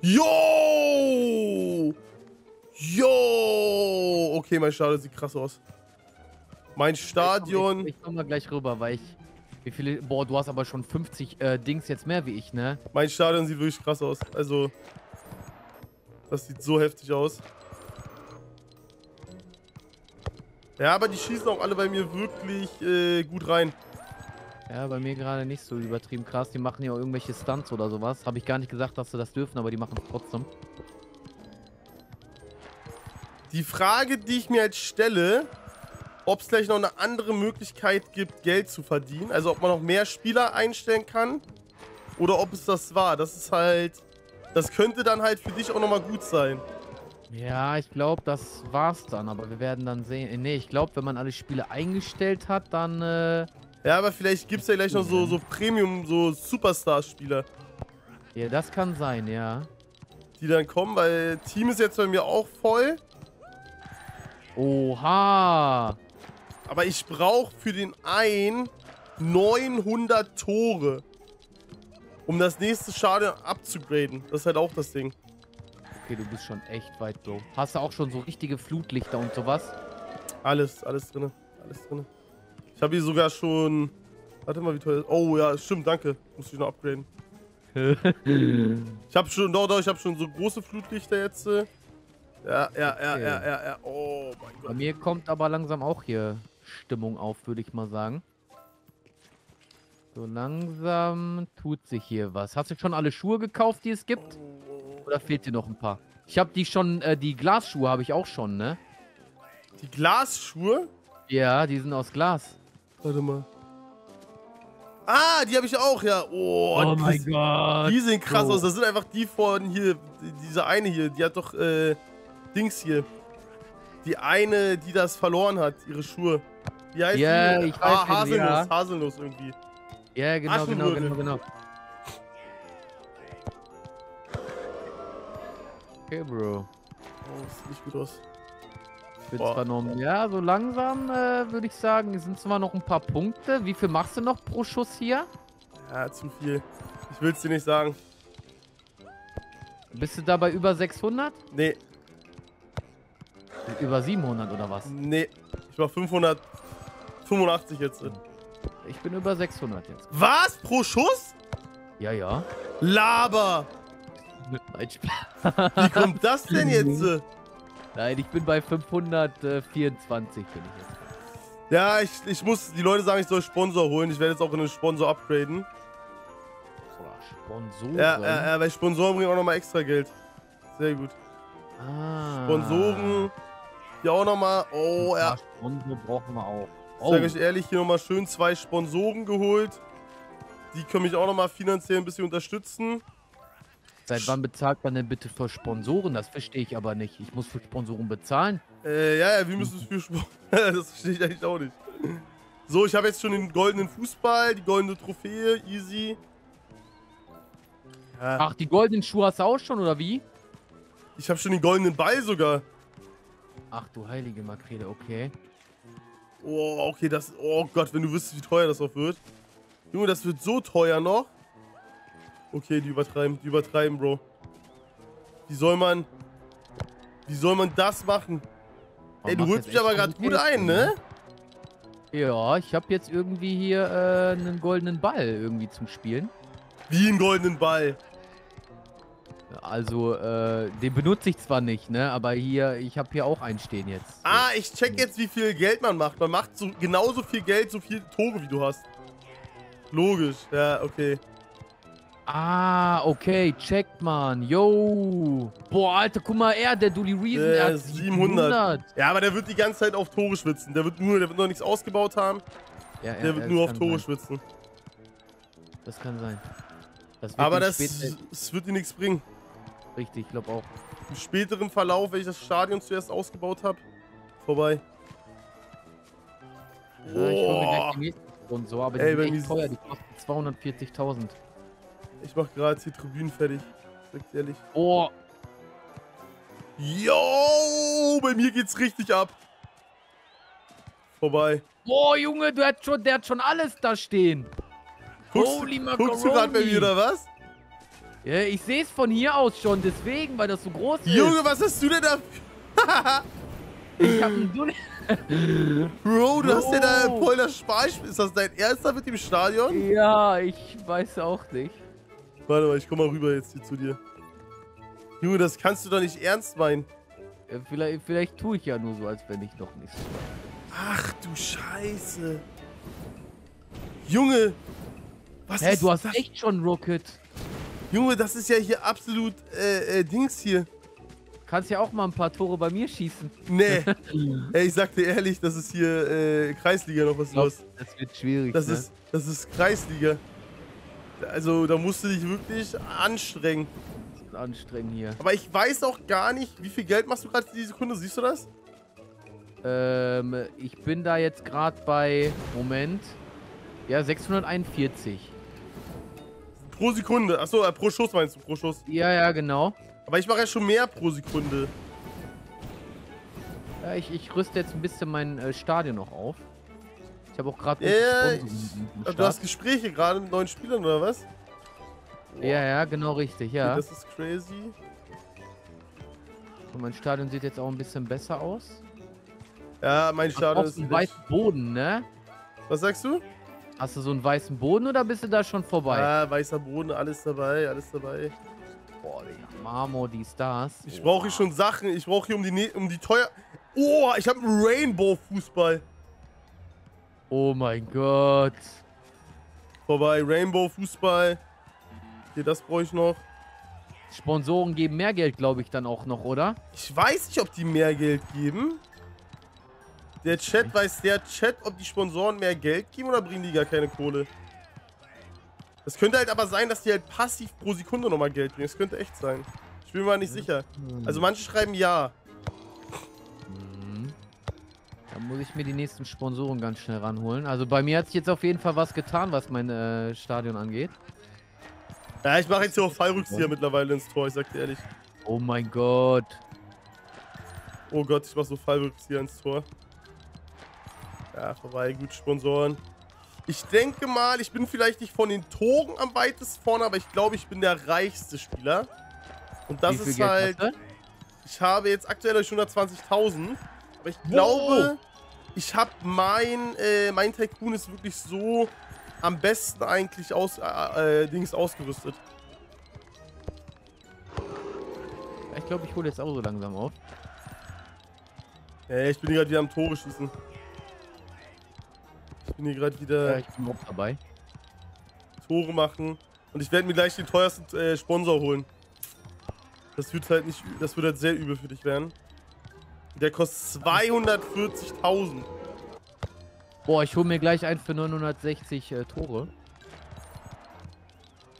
Speaker 1: Yo! Yo! Okay, mein Stadion sieht krass aus. Mein Stadion.
Speaker 2: Ich, ich komm mal gleich rüber, weil ich. Wie viele. Boah, du hast aber schon 50 äh, Dings jetzt mehr wie ich, ne?
Speaker 1: Mein Stadion sieht wirklich krass aus. Also, das sieht so heftig aus. Ja, aber die schießen auch alle bei mir wirklich äh, gut rein.
Speaker 2: Ja, bei mir gerade nicht so übertrieben krass. Die machen ja auch irgendwelche Stunts oder sowas. Habe ich gar nicht gesagt, dass sie das dürfen, aber die machen es trotzdem.
Speaker 1: Die Frage, die ich mir jetzt stelle, ob es vielleicht noch eine andere Möglichkeit gibt, Geld zu verdienen. Also ob man noch mehr Spieler einstellen kann. Oder ob es das war. Das ist halt. Das könnte dann halt für dich auch nochmal gut sein.
Speaker 2: Ja, ich glaube, das war's dann, aber wir werden dann sehen. Äh, Nee, ich glaube, wenn man alle Spiele eingestellt hat, dann. Äh,
Speaker 1: Ja, aber vielleicht gibt es ja gleich noch so, so Premium, so Superstar-Spieler.
Speaker 2: ja, das kann sein, ja.
Speaker 1: die dann kommen, weil Team ist jetzt bei mir auch voll.
Speaker 2: Oha!
Speaker 1: Aber ich brauche für den einen 900 Tore, um das nächste Stadion abzugraden. Das ist halt auch das Ding.
Speaker 2: Okay, du bist schon echt weit, Bro. Hast du auch schon so richtige Flutlichter und sowas?
Speaker 1: Alles, alles drin. Alles drin. Ich habe hier sogar schon... Warte mal, wie teuer... Oh ja, stimmt, danke. Muss ich noch upgraden. *laughs* Ich habe schon, doch, doch, ich habe schon so große Flutlichter jetzt. äh. Ja, ja, ja,
Speaker 2: Okay.
Speaker 1: ja, ja, ja. Oh mein
Speaker 2: Bei
Speaker 1: Gott.
Speaker 2: mir kommt aber langsam auch hier Stimmung auf, würde ich mal sagen. So langsam tut sich hier was. Hast du schon alle Schuhe gekauft, die es gibt? Oder fehlt dir noch ein paar? Ich habe die schon, äh, die Glasschuhe habe ich auch schon, ne?
Speaker 1: Die Glasschuhe?
Speaker 2: Ja, die sind aus Glas.
Speaker 1: Warte mal. Ah, die habe ich auch, ja. Oh, die,
Speaker 2: Gott.
Speaker 1: die sehen krass
Speaker 2: Bro.
Speaker 1: aus. Das sind einfach die von hier, die- diese eine hier, die hat doch, äh, Dings hier. Die eine, die das verloren hat, ihre Schuhe. Wie heißt
Speaker 2: Ja,
Speaker 1: die?
Speaker 2: ich weiß,
Speaker 1: ah,
Speaker 2: du-
Speaker 1: Haselnuss,
Speaker 2: ja.
Speaker 1: Haselnuss irgendwie.
Speaker 2: Ja, genau, genau,
Speaker 1: Aschenbrödel.
Speaker 2: genau, genau. Okay, Bro.
Speaker 1: Oh, das sieht nicht gut aus.
Speaker 2: Ich bin
Speaker 1: Boah.
Speaker 2: zwar noch, ja, so langsam äh, würde ich sagen, es sind zwar noch ein paar Punkte. Wie viel machst du noch pro Schuss hier?
Speaker 1: Ja, zu viel. Ich will's dir nicht sagen.
Speaker 2: Bist du dabei über 600?
Speaker 1: Nee,
Speaker 2: Über 700 oder was?
Speaker 1: nee. Ich mach 585 jetzt.
Speaker 2: Ich bin über 600 jetzt.
Speaker 1: Was? Pro Schuss?
Speaker 2: Ja, ja.
Speaker 1: Laber! *laughs*
Speaker 2: Nein, Spaß.
Speaker 1: Wie kommt das denn jetzt?
Speaker 2: Nein, ich bin bei 524 bin ich jetzt.
Speaker 1: Ja, ich, ich muss, die Leute sagen, ich soll Sponsor holen. Ich werde jetzt auch in einen Sponsor upgraden.
Speaker 2: Sponsoren.
Speaker 1: Ja, ja, ja, weil Sponsoren bringen auch nochmal extra Geld. Sehr gut.
Speaker 2: Ah.
Speaker 1: Sponsoren. Hier auch nochmal. Oh, ja.
Speaker 2: Sponsor brauchen wir auch.
Speaker 1: Ich sage euch ehrlich, hier nochmal schön zwei Sponsoren geholt. Die können mich auch nochmal finanziell ein bisschen unterstützen.
Speaker 2: Seit wann bezahlt man denn bitte für Sponsoren? Das verstehe ich aber nicht. Ich muss für Sponsoren bezahlen.
Speaker 1: Äh, ja, ja, wir müssen es für Sport. *laughs* das verstehe ich eigentlich auch nicht. So, ich habe jetzt schon den goldenen Fußball, die goldene Trophäe, easy. Ja,
Speaker 2: Ach, die goldenen Schuhe hast du auch schon, oder wie?
Speaker 1: ich habe schon den goldenen Ball sogar.
Speaker 2: Ach du heilige Makrele, okay.
Speaker 1: Oh, okay, das. Oh Gott, wenn du wüsstest, wie teuer das auch wird. Junge, das wird so teuer noch. Okay, die übertreiben, die übertreiben, Bro. Wie soll man. Wie soll man das machen? Ey, du holst mich aber gerade gut ein, ne?
Speaker 2: Ja, ich habe jetzt irgendwie hier äh, einen goldenen Ball irgendwie zum Spielen.
Speaker 1: Wie einen goldenen Ball.
Speaker 2: Also, äh, den benutze ich zwar nicht, ne? Aber hier, ich habe hier auch einen stehen jetzt.
Speaker 1: Ah, ich check jetzt, wie viel Geld man macht. Man macht so genauso viel Geld, so viel Tore, wie du hast. Logisch, ja, okay.
Speaker 2: Ah, okay, checkt man. Yo. Boah, Alter, guck mal, er, der Dully Reason,
Speaker 1: Äh,
Speaker 2: er hat
Speaker 1: 700. Ja, aber der wird die ganze Zeit auf Tore schwitzen. Der wird nur, der wird noch nichts ausgebaut haben.
Speaker 2: Ja, ja,
Speaker 1: Der wird
Speaker 2: ja,
Speaker 1: nur auf Tore
Speaker 2: sein.
Speaker 1: schwitzen.
Speaker 2: Das kann sein. Das
Speaker 1: Aber das, das wird dir nichts bringen.
Speaker 2: Richtig, ich glaube auch.
Speaker 1: Im späteren Verlauf, wenn ich das Stadion zuerst ausgebaut habe, vorbei.
Speaker 2: Ja, ich hol mir gleich die nächsten und so, aber die
Speaker 1: Ey,
Speaker 2: sind echt teuer, die kosten 240.000.
Speaker 1: Ich mach gerade die Tribünen fertig. Sag ich ehrlich.
Speaker 2: Oh,
Speaker 1: Yo, bei mir geht's richtig ab. Vorbei.
Speaker 2: boah, Junge, der hat schon, der hat schon alles da stehen.
Speaker 1: Guckst,
Speaker 2: Holy
Speaker 1: guckst du gerade bei mir oder was?
Speaker 2: Ja, ich sehe es von hier aus schon, deswegen, weil das so groß ist.
Speaker 1: Junge, was hast du denn da? *laughs*
Speaker 2: ich hab einen. *laughs*
Speaker 1: Bro, du hast ja da
Speaker 2: Bro.
Speaker 1: voll das Sparspiel. Ist das dein erster mit dem Stadion?
Speaker 2: Ja, ich weiß auch nicht.
Speaker 1: Warte mal, ich komm mal rüber jetzt hier zu dir. Junge, das kannst du doch nicht ernst meinen.
Speaker 2: Ja, Vielleicht, vielleicht tue ich ja nur so, als wenn ich noch nicht so.
Speaker 1: Ach du Scheiße. Junge. Was
Speaker 2: Hä,
Speaker 1: ist
Speaker 2: du hast
Speaker 1: das?
Speaker 2: echt schon Rocket.
Speaker 1: Junge, das ist ja hier absolut äh, äh, Dings hier.
Speaker 2: Kannst ja auch mal ein paar Tore bei mir schießen.
Speaker 1: Nee. *laughs* Ey, ich sag dir ehrlich, das ist hier äh, Kreisliga noch was
Speaker 2: glaub,
Speaker 1: los.
Speaker 2: das wird schwierig.
Speaker 1: Das
Speaker 2: ne?
Speaker 1: ist, das ist Kreisliga. Also, da musst du dich wirklich anstrengen.
Speaker 2: anstrengend hier.
Speaker 1: Aber ich weiß auch gar nicht, wie viel Geld machst du gerade die Sekunde? Siehst du das?
Speaker 2: Ähm, ich bin da jetzt gerade bei, Moment, ja, 641.
Speaker 1: Pro Sekunde. Achso, äh, pro Schuss meinst du, pro Schuss.
Speaker 2: Ja, ja, genau.
Speaker 1: Aber ich mache ja schon mehr pro Sekunde.
Speaker 2: Ja, ich, ich rüste jetzt ein bisschen mein äh, Stadion noch auf. Ich habe auch gerade
Speaker 1: ich- Du hast Gespräche gerade mit neuen Spielern oder was?
Speaker 2: Ja, ja, genau richtig, ja.
Speaker 1: Das ist crazy.
Speaker 2: Und mein Stadion sieht jetzt auch ein bisschen besser aus.
Speaker 1: Ja, mein Stadion
Speaker 2: auf
Speaker 1: ist.
Speaker 2: dem
Speaker 1: echt-
Speaker 2: weißen Boden, ne?
Speaker 1: Was sagst du?
Speaker 2: Hast du so einen weißen Boden oder bist du da schon vorbei?
Speaker 1: Ja, weißer Boden, alles dabei, alles dabei.
Speaker 2: Boah, Digga, Marmor, die Stars.
Speaker 1: Ich brauche hier schon Sachen. Ich brauche hier um die, Ne- um die teuer... Oh, ich habe einen Rainbow-Fußball.
Speaker 2: Oh mein Gott.
Speaker 1: Vorbei, Rainbow-Fußball. Hier, das brauche ich noch.
Speaker 2: Sponsoren geben mehr Geld, glaube ich, dann auch noch, oder?
Speaker 1: Ich weiß nicht, ob die mehr Geld geben. Der Chat, weiß der Chat, ob die Sponsoren mehr Geld geben oder bringen die gar keine Kohle? Das könnte halt aber sein, dass die halt passiv pro Sekunde nochmal Geld bringen. Das könnte echt sein. Ich bin mir nicht sicher. Also manche schreiben ja.
Speaker 2: Da muss ich mir die nächsten Sponsoren ganz schnell ranholen. Also bei mir hat sich jetzt auf jeden Fall was getan, was mein äh, Stadion angeht.
Speaker 1: Ja, ich mache jetzt hier auch Fallrückzieher mittlerweile ins Tor, ich sag dir ehrlich.
Speaker 2: Oh mein Gott.
Speaker 1: Oh Gott, ich mach so Fallrückzieher ins Tor. Ja, vorbei, gut, Sponsoren. Ich denke mal, ich bin vielleicht nicht von den Toren am weitesten vorne, aber ich glaube, ich bin der reichste Spieler. Und das ist
Speaker 2: Geld
Speaker 1: halt. Ich habe jetzt aktuell hab ich 120.000. Aber ich glaube, ich habe mein, äh, mein Tycoon ist wirklich so am besten eigentlich aus, äh, äh, Dings ausgerüstet.
Speaker 2: Ich glaube, ich hole jetzt auch so langsam auf.
Speaker 1: Äh, ich bin hier gerade wieder am Tore schießen. Ich bin hier gerade
Speaker 2: Ja,
Speaker 1: wieder
Speaker 2: ich bin auch dabei.
Speaker 1: Tore machen. Und ich werde mir gleich den teuersten äh, Sponsor holen. Das wird halt nicht, das wird halt sehr übel für dich werden. Der kostet 240.000.
Speaker 2: Boah, ich hole mir gleich einen für 960 äh, Tore.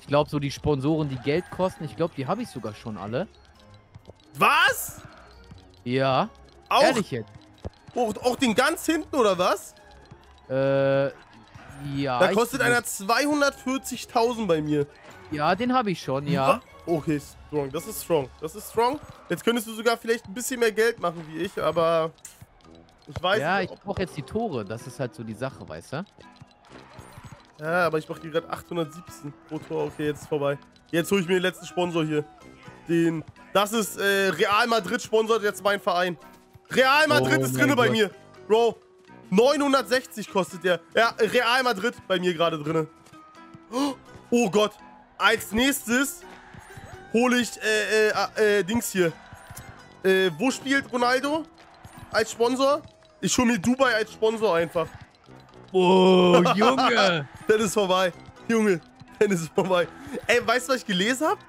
Speaker 2: Ich glaube, so die Sponsoren, die Geld kosten, ich glaube, die habe ich sogar schon alle.
Speaker 1: Was?
Speaker 2: Ja,
Speaker 1: Auch,
Speaker 2: ehrlich jetzt.
Speaker 1: auch, auch den ganz hinten oder was?
Speaker 2: Äh, ja.
Speaker 1: Da kostet einer 240.000 bei mir.
Speaker 2: Ja, den habe ich schon, ja.
Speaker 1: Okay, strong. Das ist strong. Das ist strong. Jetzt könntest du sogar vielleicht ein bisschen mehr Geld machen wie ich, aber ich weiß
Speaker 2: Ja, ich
Speaker 1: nicht. Ob,
Speaker 2: brauche jetzt die Tore. Das ist halt so die Sache, weißt du?
Speaker 1: ja, aber ich mache hier gerade 817 pro Tor. Okay, jetzt ist vorbei. Jetzt hole ich mir den letzten Sponsor hier. Den. Das ist äh, Real Madrid sponsort jetzt mein Verein. Real Madrid
Speaker 2: Oh
Speaker 1: ist drinne bei mir. Bro, 960 kostet der. Ja, Real Madrid bei mir gerade drinne. Oh Gott. Als nächstes hole ich äh, äh, äh, Dings hier. Äh, wo spielt Ronaldo als Sponsor? Ich hole mir Dubai als Sponsor einfach.
Speaker 2: Oh, *laughs* Junge!
Speaker 1: Dann ist vorbei. Junge, dann ist vorbei. Ey, weißt du, was ich gelesen habe?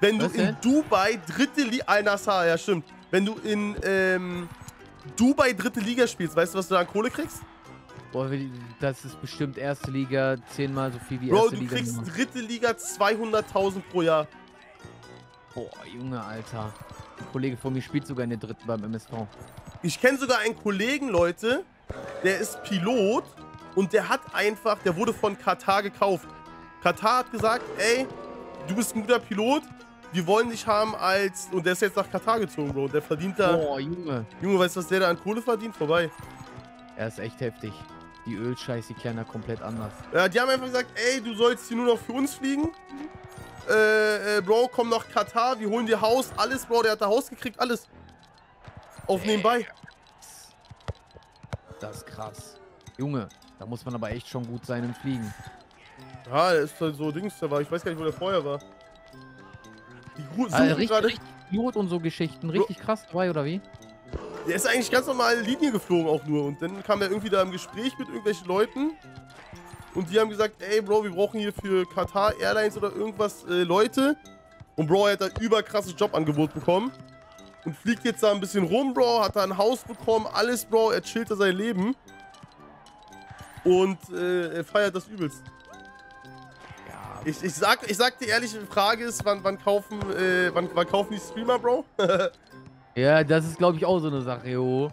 Speaker 1: Wenn du
Speaker 2: Was
Speaker 1: in
Speaker 2: denn?
Speaker 1: Dubai dritte Liga. Al-Nassr, ja, stimmt. Wenn du in ähm, Dubai dritte Liga spielst, weißt du, was du da an Kohle kriegst?
Speaker 2: Boah, das ist bestimmt erste Liga zehnmal so viel wie
Speaker 1: Bro,
Speaker 2: erste
Speaker 1: du
Speaker 2: Liga.
Speaker 1: kriegst dritte Liga 200.000 pro Jahr.
Speaker 2: Boah, Junge, Alter. Ein Kollege von mir spielt sogar in der dritten beim MSV.
Speaker 1: Ich kenne sogar einen Kollegen, Leute, der ist Pilot und der hat einfach, der wurde von Katar gekauft. Katar hat gesagt, ey, du bist ein guter Pilot, wir wollen dich haben als, und der ist jetzt nach Katar gezogen, Bro. Der verdient da,
Speaker 2: Boah, Junge.
Speaker 1: Junge, weißt du, was der da an Kohle verdient? Vorbei.
Speaker 2: Er ist echt heftig. Die Ölscheiß, die kennen da komplett anders.
Speaker 1: Ja, die haben einfach gesagt, ey, du sollst hier nur noch für uns fliegen. Äh, äh, Bro, komm nach Katar, wir holen dir Haus, alles, Bro, der hat da Haus gekriegt, alles. Auf nebenbei.
Speaker 2: Das ist krass. Junge, da muss man aber echt schon gut sein im Fliegen.
Speaker 1: Ja, der ist halt so Dings, der war, ich weiß gar nicht, wo der vorher war. Die Gru
Speaker 2: Also
Speaker 1: suchen
Speaker 2: richtig,
Speaker 1: gerade.
Speaker 2: richtig Pilot und so Geschichten. Richtig krass dabei, oder wie?
Speaker 1: Der ist eigentlich ganz normal Linie geflogen auch nur. Und dann kam er irgendwie da im Gespräch mit irgendwelchen Leuten. Und die haben gesagt, ey Bro, wir brauchen hier für Qatar Airlines oder irgendwas äh, Leute. Und Bro, er hat da überkrasses Jobangebot bekommen. Und fliegt jetzt da ein bisschen rum, Bro. Hat da ein Haus bekommen, alles, Bro. Er chillt da sein Leben. Und äh, er feiert das übelst.
Speaker 2: Ja,
Speaker 1: Ich, ich, sag, ich sag die ehrliche Frage ist, wann, wann, kaufen, äh, wann, wann kaufen die Streamer, Bro? *laughs*
Speaker 2: ja das ist, glaube ich, auch so eine Sache, jo.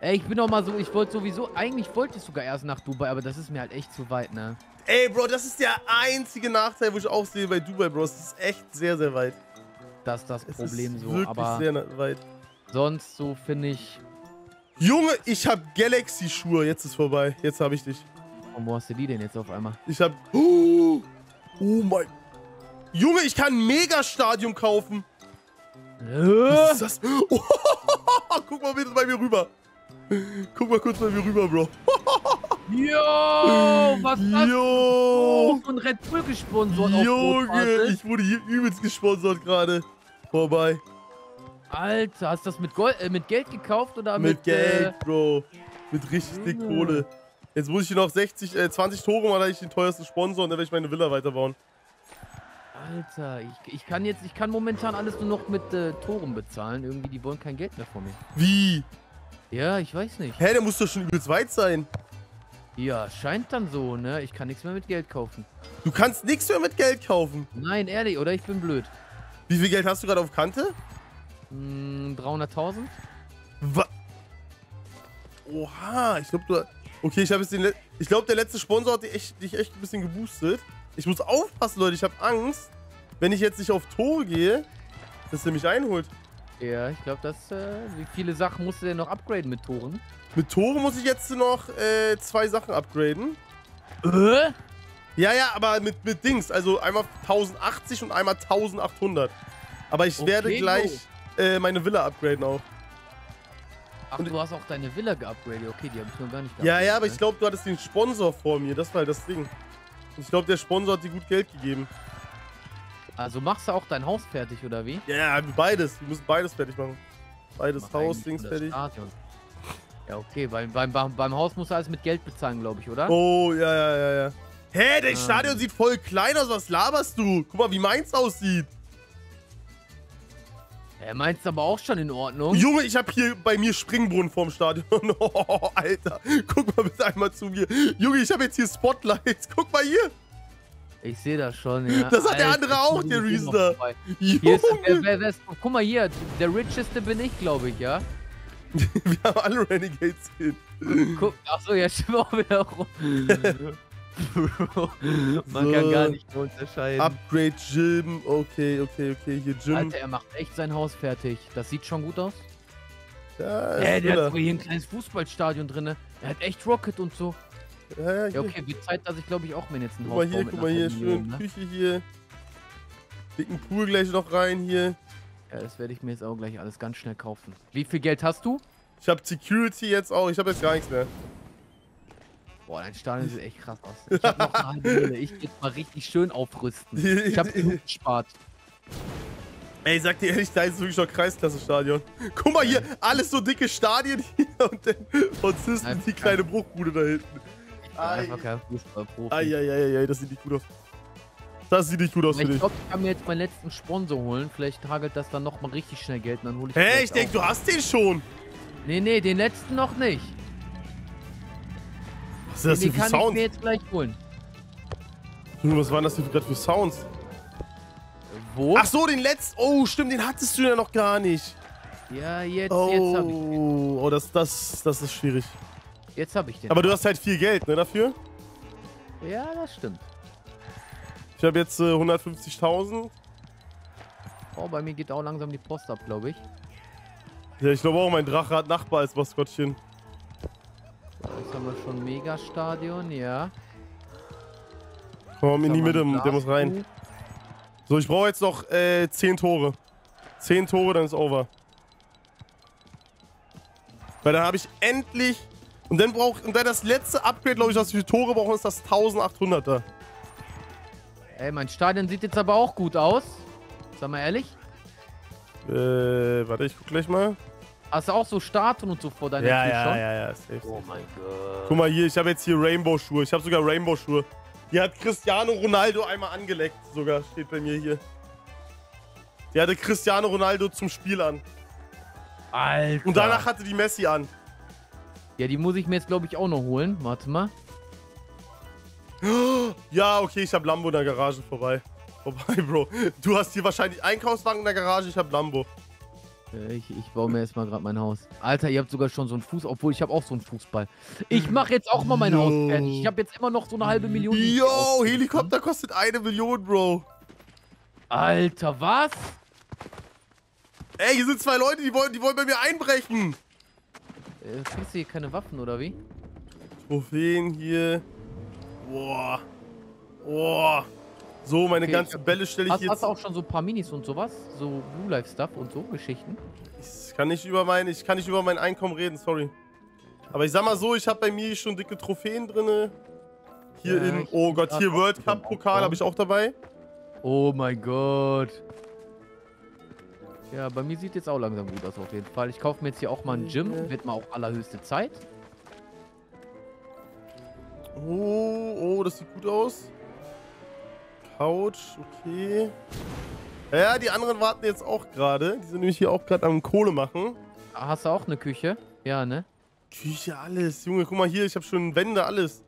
Speaker 2: Ey, ich bin doch mal so, ich wollte sowieso, eigentlich wollte ich sogar erst nach Dubai, aber das ist mir halt echt zu weit, ne?
Speaker 1: Ey, Bro, das ist der einzige Nachteil, wo ich auch sehe bei Dubai, Bro. Es ist echt sehr, sehr weit.
Speaker 2: Das ist das
Speaker 1: Es
Speaker 2: Problem
Speaker 1: ist
Speaker 2: so,
Speaker 1: wirklich
Speaker 2: aber
Speaker 1: sehr weit.
Speaker 2: sonst so finde ich.
Speaker 1: Junge, ich hab Galaxy-Schuhe. Jetzt ist vorbei. Jetzt hab ich dich.
Speaker 2: Und wo hast du die denn jetzt auf einmal?
Speaker 1: Ich hab... Oh, *gasps* oh mein... Junge, ich kann ein Megastadion kaufen. Was ist das? *laughs* Oh, guck mal bitte bei mir rüber. Guck mal kurz bei mir rüber, Bro. *laughs*
Speaker 2: Yo, was ist das? Von Red Bull gesponsert
Speaker 1: Junge, ich wurde hier übelst gesponsert gerade. Vorbei.
Speaker 2: Alter, hast du das mit, Gold, äh, mit Geld gekauft oder mit,
Speaker 1: Mit Geld, Bro. Mit richtig dick Kohle. Jetzt muss ich hier noch 60, äh, 20 Tore machen, da ich den teuersten Sponsor und dann werde ich meine Villa weiterbauen.
Speaker 2: Äh, Alter, ich, ich kann jetzt, ich kann momentan alles nur noch mit äh, Toren bezahlen. Irgendwie, die wollen kein Geld mehr von mir.
Speaker 1: Wie?
Speaker 2: Ja, ich weiß nicht.
Speaker 1: Hä, der muss doch schon übelst weit sein.
Speaker 2: Ja, scheint dann so, ne? Ich kann nichts mehr mit Geld kaufen.
Speaker 1: Du kannst nichts mehr mit Geld kaufen.
Speaker 2: Nein, ehrlich, oder ich bin blöd.
Speaker 1: Wie viel Geld hast du gerade auf Kante?
Speaker 2: Hm, 300.000?
Speaker 1: Wa Oha, ich glaube, du. Okay, ich habe jetzt den. Le ich glaube, der letzte Sponsor hat dich echt, dich echt ein bisschen geboostet. Ich muss aufpassen, Leute. Ich habe Angst, wenn ich jetzt nicht auf Tore gehe, dass er mich einholt.
Speaker 2: Ja, ich glaube, das, äh, wie viele Sachen musst du denn noch upgraden mit Toren?
Speaker 1: Mit Tore muss ich jetzt noch äh, zwei Sachen upgraden.
Speaker 2: Äh?
Speaker 1: Ja, ja, aber mit, mit Dings. Also einmal 1080 und einmal 1800. Aber ich werde
Speaker 2: Okay,
Speaker 1: gleich äh, meine Villa upgraden auch.
Speaker 2: Ach,
Speaker 1: Und-
Speaker 2: du hast auch deine Villa geupgradet. Okay, die habe ich noch gar nicht
Speaker 1: Ja, ja, aber
Speaker 2: ne?
Speaker 1: ich glaube, du hattest den Sponsor vor mir. Das war halt das Ding. Ich glaube, der Sponsor hat dir gut Geld gegeben.
Speaker 2: Also machst du auch dein Haus fertig, oder wie?
Speaker 1: Ja, ja, beides. Wir müssen beides fertig machen. Beides
Speaker 2: Mach
Speaker 1: Haus, Dings
Speaker 2: das
Speaker 1: fertig.
Speaker 2: Stadion. Ja, okay, beim, beim, beim, beim Haus musst du alles mit Geld bezahlen, glaube ich, oder?
Speaker 1: Oh, ja, ja, ja, ja. Hä, der
Speaker 2: Ah.
Speaker 1: Stadion sieht voll klein aus. Was laberst du? Guck mal, wie meins aussieht.
Speaker 2: Er meint's aber auch schon in Ordnung.
Speaker 1: Junge, ich habe hier bei mir Springbrunnen vorm Stadion. *laughs* Oh, Alter. Guck mal bitte einmal zu mir. Junge, ich habe jetzt hier Spotlights. Guck mal hier.
Speaker 2: Ich sehe das schon, ja.
Speaker 1: Das hat der
Speaker 2: Alter,
Speaker 1: andere auch, der
Speaker 2: bin
Speaker 1: Reason
Speaker 2: noch
Speaker 1: da.
Speaker 2: dabei. Hier ist, wer,
Speaker 1: Junge.
Speaker 2: wer, wer ist, guck mal hier, der richeste bin ich, glaube ich, ja. *laughs*
Speaker 1: Wir haben alle Renegade Skin.
Speaker 2: Guck, achso, ja, stimmt auch wieder rum. *laughs* Bro, man
Speaker 1: So.
Speaker 2: kann gar nicht mehr unterscheiden.
Speaker 1: Upgrade Gym. Okay, okay, okay. Hier Gym.
Speaker 2: Alter, er macht echt sein Haus fertig. Das sieht schon gut aus.
Speaker 1: Ja,
Speaker 2: Äh, der hat sogar hier ein kleines Fußballstadion drin. Er hat echt Rocket und so.
Speaker 1: Ja, ja, hier.
Speaker 2: okay, wird Zeit, dass ich glaube ich auch mir jetzt ein
Speaker 1: Guck
Speaker 2: Haus
Speaker 1: mal hier,
Speaker 2: baue mit
Speaker 1: guck mal hier. Schön
Speaker 2: ne?
Speaker 1: Küche hier. Dicken Pool gleich noch rein hier.
Speaker 2: Ja, das werde ich mir jetzt auch gleich alles ganz schnell kaufen. Wie viel Geld hast du?
Speaker 1: Ich habe Security jetzt auch. Ich habe jetzt gar nichts mehr.
Speaker 2: Boah, dein Stadion sieht echt krass aus. Ich hab noch eine halbe Mille. Ich jetzt mal richtig schön aufrüsten. Ich habe genug *laughs* gespart.
Speaker 1: Ey, sag dir ehrlich, da ist wirklich noch Kreisklasse-Stadion. Guck mal hier, alles so dicke Stadien hier *laughs* und dann
Speaker 2: Einfach
Speaker 1: die kleine Bruchbude da hinten.
Speaker 2: Ich einfach kein Fußballprofi.
Speaker 1: Eieieiei, das sieht nicht gut aus. Das sieht nicht gut aus
Speaker 2: Aber
Speaker 1: für
Speaker 2: ich
Speaker 1: dich.
Speaker 2: glaube, ich kann mir jetzt meinen letzten Sponsor holen. Vielleicht hagelt das dann nochmal richtig schnell Geld und dann hole ich
Speaker 1: Hä, ich denke, du hast den schon.
Speaker 2: Nee, nee, den letzten noch nicht.
Speaker 1: Was ist das
Speaker 2: den
Speaker 1: hier für
Speaker 2: kann ich
Speaker 1: Sounds?
Speaker 2: mir jetzt gleich holen.
Speaker 1: Junge, was waren das hier gerade für Sounds?
Speaker 2: Wo?
Speaker 1: Ach so, den letzten. Oh, stimmt, den hattest du ja noch gar nicht.
Speaker 2: Ja, jetzt, jetzt habe ich,
Speaker 1: Oh, oh das, das, das ist schwierig.
Speaker 2: Jetzt hab ich den.
Speaker 1: Aber du hast halt viel Geld, ne, dafür?
Speaker 2: ja, das stimmt.
Speaker 1: Ich habe jetzt äh, 150.000.
Speaker 2: Oh, bei mir geht auch langsam die Post ab, glaube ich.
Speaker 1: Ja, ich glaube auch, mein Drache hat Nachbar als Maskottchen.
Speaker 2: Jetzt haben wir schon Megastadion, ja.
Speaker 1: Komm in die Mitte, der muss rein. So, ich brauche jetzt noch äh, 10 Tore. 10 Tore, dann ist over. Weil dann habe ich endlich. Und dann braucht. Und dann das letzte Upgrade, glaube ich, was wir für Tore brauchen, ist das 1800er.
Speaker 2: Ey, mein Stadion sieht jetzt aber auch gut aus. Sag mal ehrlich.
Speaker 1: Äh, warte, ich guck gleich mal.
Speaker 2: Hast du auch so Statuen und so vor deiner
Speaker 1: Ja,
Speaker 2: Tür
Speaker 1: ja,
Speaker 2: schon?
Speaker 1: ja, ja, safe,
Speaker 2: Oh mein Gott.
Speaker 1: Guck mal hier, ich habe jetzt hier Rainbow-Schuhe. Ich habe sogar Rainbow-Schuhe. Die hat Cristiano Ronaldo einmal angeleckt, sogar, steht bei mir hier. Die hatte Cristiano Ronaldo zum Spiel an.
Speaker 2: Alter.
Speaker 1: Und danach hatte die Messi an.
Speaker 2: Ja, die muss ich mir jetzt, glaube ich, auch noch holen. Warte mal.
Speaker 1: Ja, okay, ich habe Lambo in der Garage vorbei. *laughs* Vorbei, Bro. Du hast hier wahrscheinlich Einkaufswagen in der Garage, ich habe Lambo.
Speaker 2: Äh, Ich, ich baue mir erstmal gerade mein Haus. Alter, ihr habt sogar schon so einen Fuß, obwohl ich habe auch so einen Fußball. Ich mache jetzt auch mal mein Haus
Speaker 1: Yo.
Speaker 2: fertig. Ich habe jetzt immer noch so eine halbe Million.
Speaker 1: Yo. Helikopter kostet eine Million, Bro.
Speaker 2: Alter, was?
Speaker 1: Ey, hier sind zwei Leute, die wollen, die wollen bei mir einbrechen.
Speaker 2: Äh, kriegst du hier keine Waffen oder wie?
Speaker 1: Trophäen hier. Boah. Boah. So, meine
Speaker 2: Okay,
Speaker 1: ganzen Bälle stelle ich
Speaker 2: Hast, hast
Speaker 1: jetzt.
Speaker 2: du auch schon so ein paar Minis und sowas? So Blue Life Stuff und so Geschichten?
Speaker 1: Ich kann nicht über mein, ich kann nicht über mein Einkommen reden, sorry. Aber ich sag mal so, ich habe bei mir schon dicke Trophäen drinne. Hier
Speaker 2: Ja,
Speaker 1: in, oh Gott, hier World Cup Pokal habe ich auch dabei.
Speaker 2: Oh mein Gott. Ja, bei mir sieht jetzt auch langsam gut aus auf jeden Fall. Ich kaufe mir jetzt hier auch mal ein Gym.
Speaker 1: Ja.
Speaker 2: Wird mal auch allerhöchste Zeit.
Speaker 1: Oh, oh, das sieht gut aus. Couch, okay. Ja, die anderen warten jetzt auch gerade. Die sind nämlich hier auch gerade am Kohle machen.
Speaker 2: Hast du auch eine Küche? Ja, ne?
Speaker 1: Küche, alles. Junge, guck mal hier, ich habe schon Wände, alles.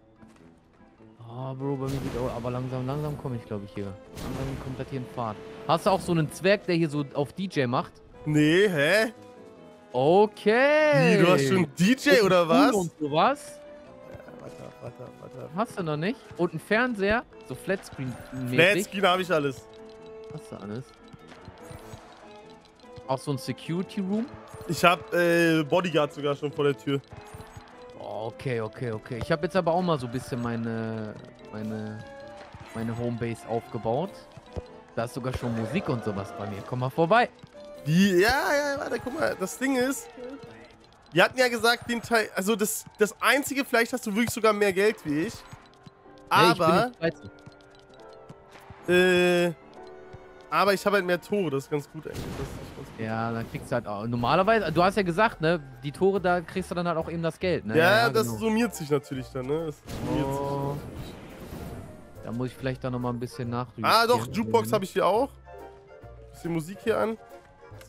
Speaker 2: Ah, Bro, bei mir sieht auch, aber langsam, langsam komme ich, glaube ich, hier. Langsam komplett hier in Fahrt. Hast du auch so einen Zwerg, der hier so auf DJ macht?
Speaker 1: Nee, hä?
Speaker 2: Okay.
Speaker 1: Wie, du hast schon DJ oder was?
Speaker 2: Und sowas?
Speaker 1: Warte, warte, warte.
Speaker 2: Hast du noch nicht? Und ein Fernseher? So Flatscreen-mäßig?
Speaker 1: Flatscreen habe ich alles.
Speaker 2: Hast du alles? Auch so ein Security Room?
Speaker 1: Ich habe äh, Bodyguard sogar schon vor der Tür.
Speaker 2: Oh, okay, okay, okay. Ich habe jetzt aber auch mal so ein bisschen meine, meine, meine Homebase aufgebaut. Da ist sogar schon Musik und sowas bei mir. Komm mal vorbei.
Speaker 1: Wie? Ja, ja, warte, guck mal. Das Ding ist, wir hatten ja gesagt, den Teil, also das, das Einzige, vielleicht hast du wirklich sogar mehr Geld wie ich.
Speaker 2: Nee, ich
Speaker 1: Aber,
Speaker 2: nicht Zweite.
Speaker 1: äh, aber ich habe halt mehr Tore, das ist ganz gut eigentlich. Ganz gut.
Speaker 2: Ja, dann kriegst du halt auch. Normalerweise, du hast ja gesagt, ne? Die Tore, da kriegst du dann halt auch eben das Geld, ne?
Speaker 1: Ja, das
Speaker 2: genau.
Speaker 1: summiert sich natürlich dann, ne? Das summiert
Speaker 2: Oh.
Speaker 1: sich.
Speaker 2: Da muss ich vielleicht dann nochmal ein bisschen nach.
Speaker 1: Ah, doch, Jukebox habe ich hier auch. Bisschen Musik hier an.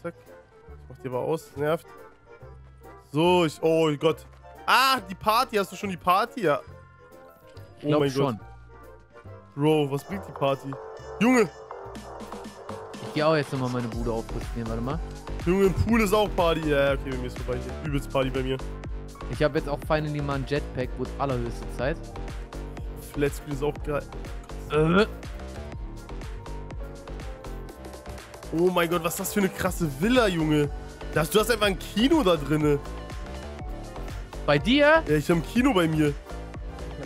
Speaker 1: Zack. Ich mach die aber aus, nervt. So, ich, oh Gott. Ah, die Party, hast du schon die Party? Ja.
Speaker 2: Ich glaube
Speaker 1: mein
Speaker 2: schon.
Speaker 1: Bro, was bringt die Party? Junge,
Speaker 2: Ich gehe auch jetzt nochmal meine Bude aufrüsten. Warte mal.
Speaker 1: Junge, im Pool ist auch Party. Ja, okay, bei mir ist vorbei. Übelst Party bei mir.
Speaker 2: Ich habe jetzt auch finally mal ein Jetpack, wurde allerhöchste Zeit.
Speaker 1: Flatscreen ist auch geil.
Speaker 2: Äh.
Speaker 1: Oh mein Gott, was ist das für eine krasse Villa, Junge. Das, du hast einfach ein Kino da drinne.
Speaker 2: Bei dir?
Speaker 1: Ja, ich habe ein Kino bei mir.
Speaker 2: Ich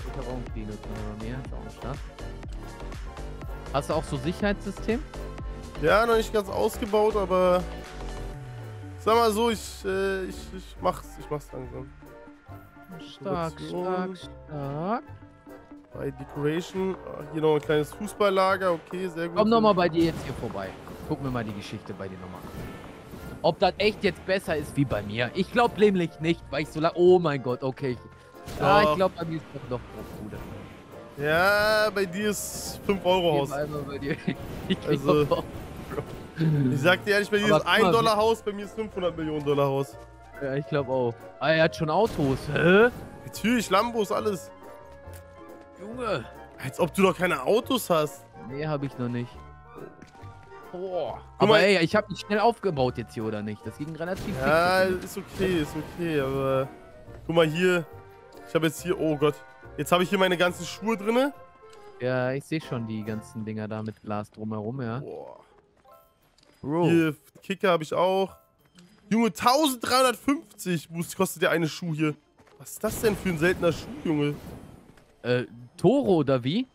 Speaker 2: habe hab auch ein Kino bei mir. Ist auch am Start. Hast du auch so Sicherheitssystem?
Speaker 1: Ja, noch nicht ganz ausgebaut, aber sag mal so, ich, äh, ich, ich mach's, ich mach's langsam.
Speaker 2: Stark, stark, stark.
Speaker 1: Bei Decoration, ah, hier noch ein kleines Fußballlager, okay, sehr gut.
Speaker 2: Komm nochmal bei dir jetzt hier vorbei. Guck mir mal die Geschichte bei dir nochmal an. Ob das echt jetzt besser ist wie bei mir. Ich glaube nämlich nicht, weil ich so lange. Oh mein Gott, okay. Ich, ah, ich glaube, bei mir ist doch noch Bruder.
Speaker 1: Ja, bei dir ist 5 Euro Haus. *laughs*
Speaker 2: Ich
Speaker 1: Also-
Speaker 2: noch-
Speaker 1: Ich sag dir ehrlich, bei dir ist
Speaker 2: guck
Speaker 1: 1
Speaker 2: mal,
Speaker 1: Dollar Haus, bei mir ist 500 Millionen Dollar Haus.
Speaker 2: Ja, ich glaube auch. Ah, er hat schon Autos. Hä?
Speaker 1: Natürlich, Lambos, alles.
Speaker 2: Junge.
Speaker 1: Als ob du doch keine Autos hast.
Speaker 2: Nee, habe ich noch nicht. Boah.
Speaker 1: Guck
Speaker 2: Aber
Speaker 1: mal-
Speaker 2: ey, ich habe mich schnell aufgebaut jetzt hier, oder nicht? Das ging relativ
Speaker 1: Ja,
Speaker 2: fix.
Speaker 1: ist okay, ist okay, aber guck mal hier. Ich habe jetzt hier, oh Gott. Jetzt habe ich hier meine ganzen Schuhe drinne.
Speaker 2: Ja, ich sehe schon die ganzen Dinger da mit Glas drumherum, ja.
Speaker 1: Boah.
Speaker 2: Bro.
Speaker 1: Hier, Kicker habe ich auch. Junge, 1350 muss, kostet der eine Schuh hier. Was ist das denn für ein seltener Schuh, Junge?
Speaker 2: Äh, Toro oder wie?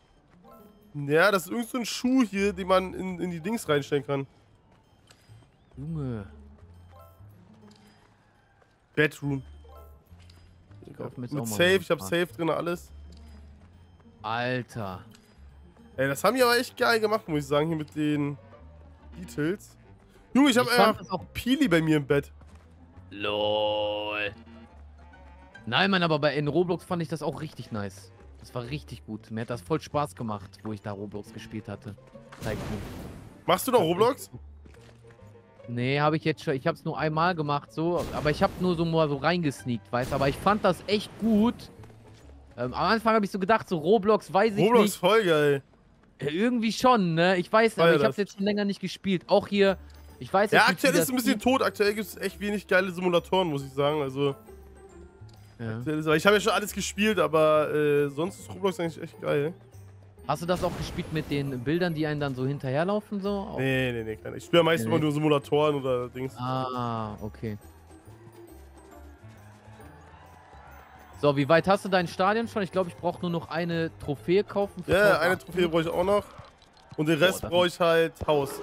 Speaker 1: Ja, das ist irgend so ein Schuh hier, den man in, in die Dings reinstellen kann.
Speaker 2: Junge.
Speaker 1: Bedroom.
Speaker 2: Ich kauf mir jetzt
Speaker 1: Mit Safe, ich hab. Safe drin, alles.
Speaker 2: Alter.
Speaker 1: Ey, das haben die aber echt geil gemacht, muss ich sagen, hier mit den Details. Junge, ich hab
Speaker 2: Ich fand
Speaker 1: einfach
Speaker 2: das auch-
Speaker 1: Pili bei mir im Bett.
Speaker 2: LOL. Nein, Mann, aber bei in Roblox fand ich das auch richtig nice. Das war richtig gut. Mir hat das voll Spaß gemacht, wo ich da Roblox gespielt hatte. Tycoon.
Speaker 1: Machst du noch Roblox?
Speaker 2: Nee, habe ich jetzt schon. Ich habe es nur einmal gemacht, so. Aber ich habe nur so mal so reingesneakt, weißt Aber ich fand das echt gut. Ähm, am Anfang habe ich so gedacht, so Roblox weiß ich
Speaker 1: Roblox
Speaker 2: nicht.
Speaker 1: voll geil.
Speaker 2: Äh, Irgendwie schon, ne? Ich weiß, aber ich habe
Speaker 1: das.
Speaker 2: jetzt schon länger nicht gespielt. Auch hier, ich weiß
Speaker 1: Ja, aktuell ist es ein bisschen tot. Aktuell gibt es echt wenig geile Simulatoren, muss ich sagen. Also,
Speaker 2: Ja.
Speaker 1: ich habe ja schon alles gespielt, aber äh, sonst ist Roblox eigentlich echt geil.
Speaker 2: Hast du das auch gespielt mit den Bildern, die einen dann so hinterherlaufen, so? Auch-
Speaker 1: Nee, nee, nee, keine. Ich spiele ja meistens
Speaker 2: Nee.
Speaker 1: immer nur Simulatoren oder Dings.
Speaker 2: Ah, okay. So, wie weit hast du dein Stadion schon? Ich glaube, ich brauche nur noch eine Trophäe kaufen. für
Speaker 1: Ja,
Speaker 2: Tor
Speaker 1: eine
Speaker 2: 8.
Speaker 1: Trophäe brauche ich auch noch. Und den Rest
Speaker 2: das
Speaker 1: brauche ich halt Haus.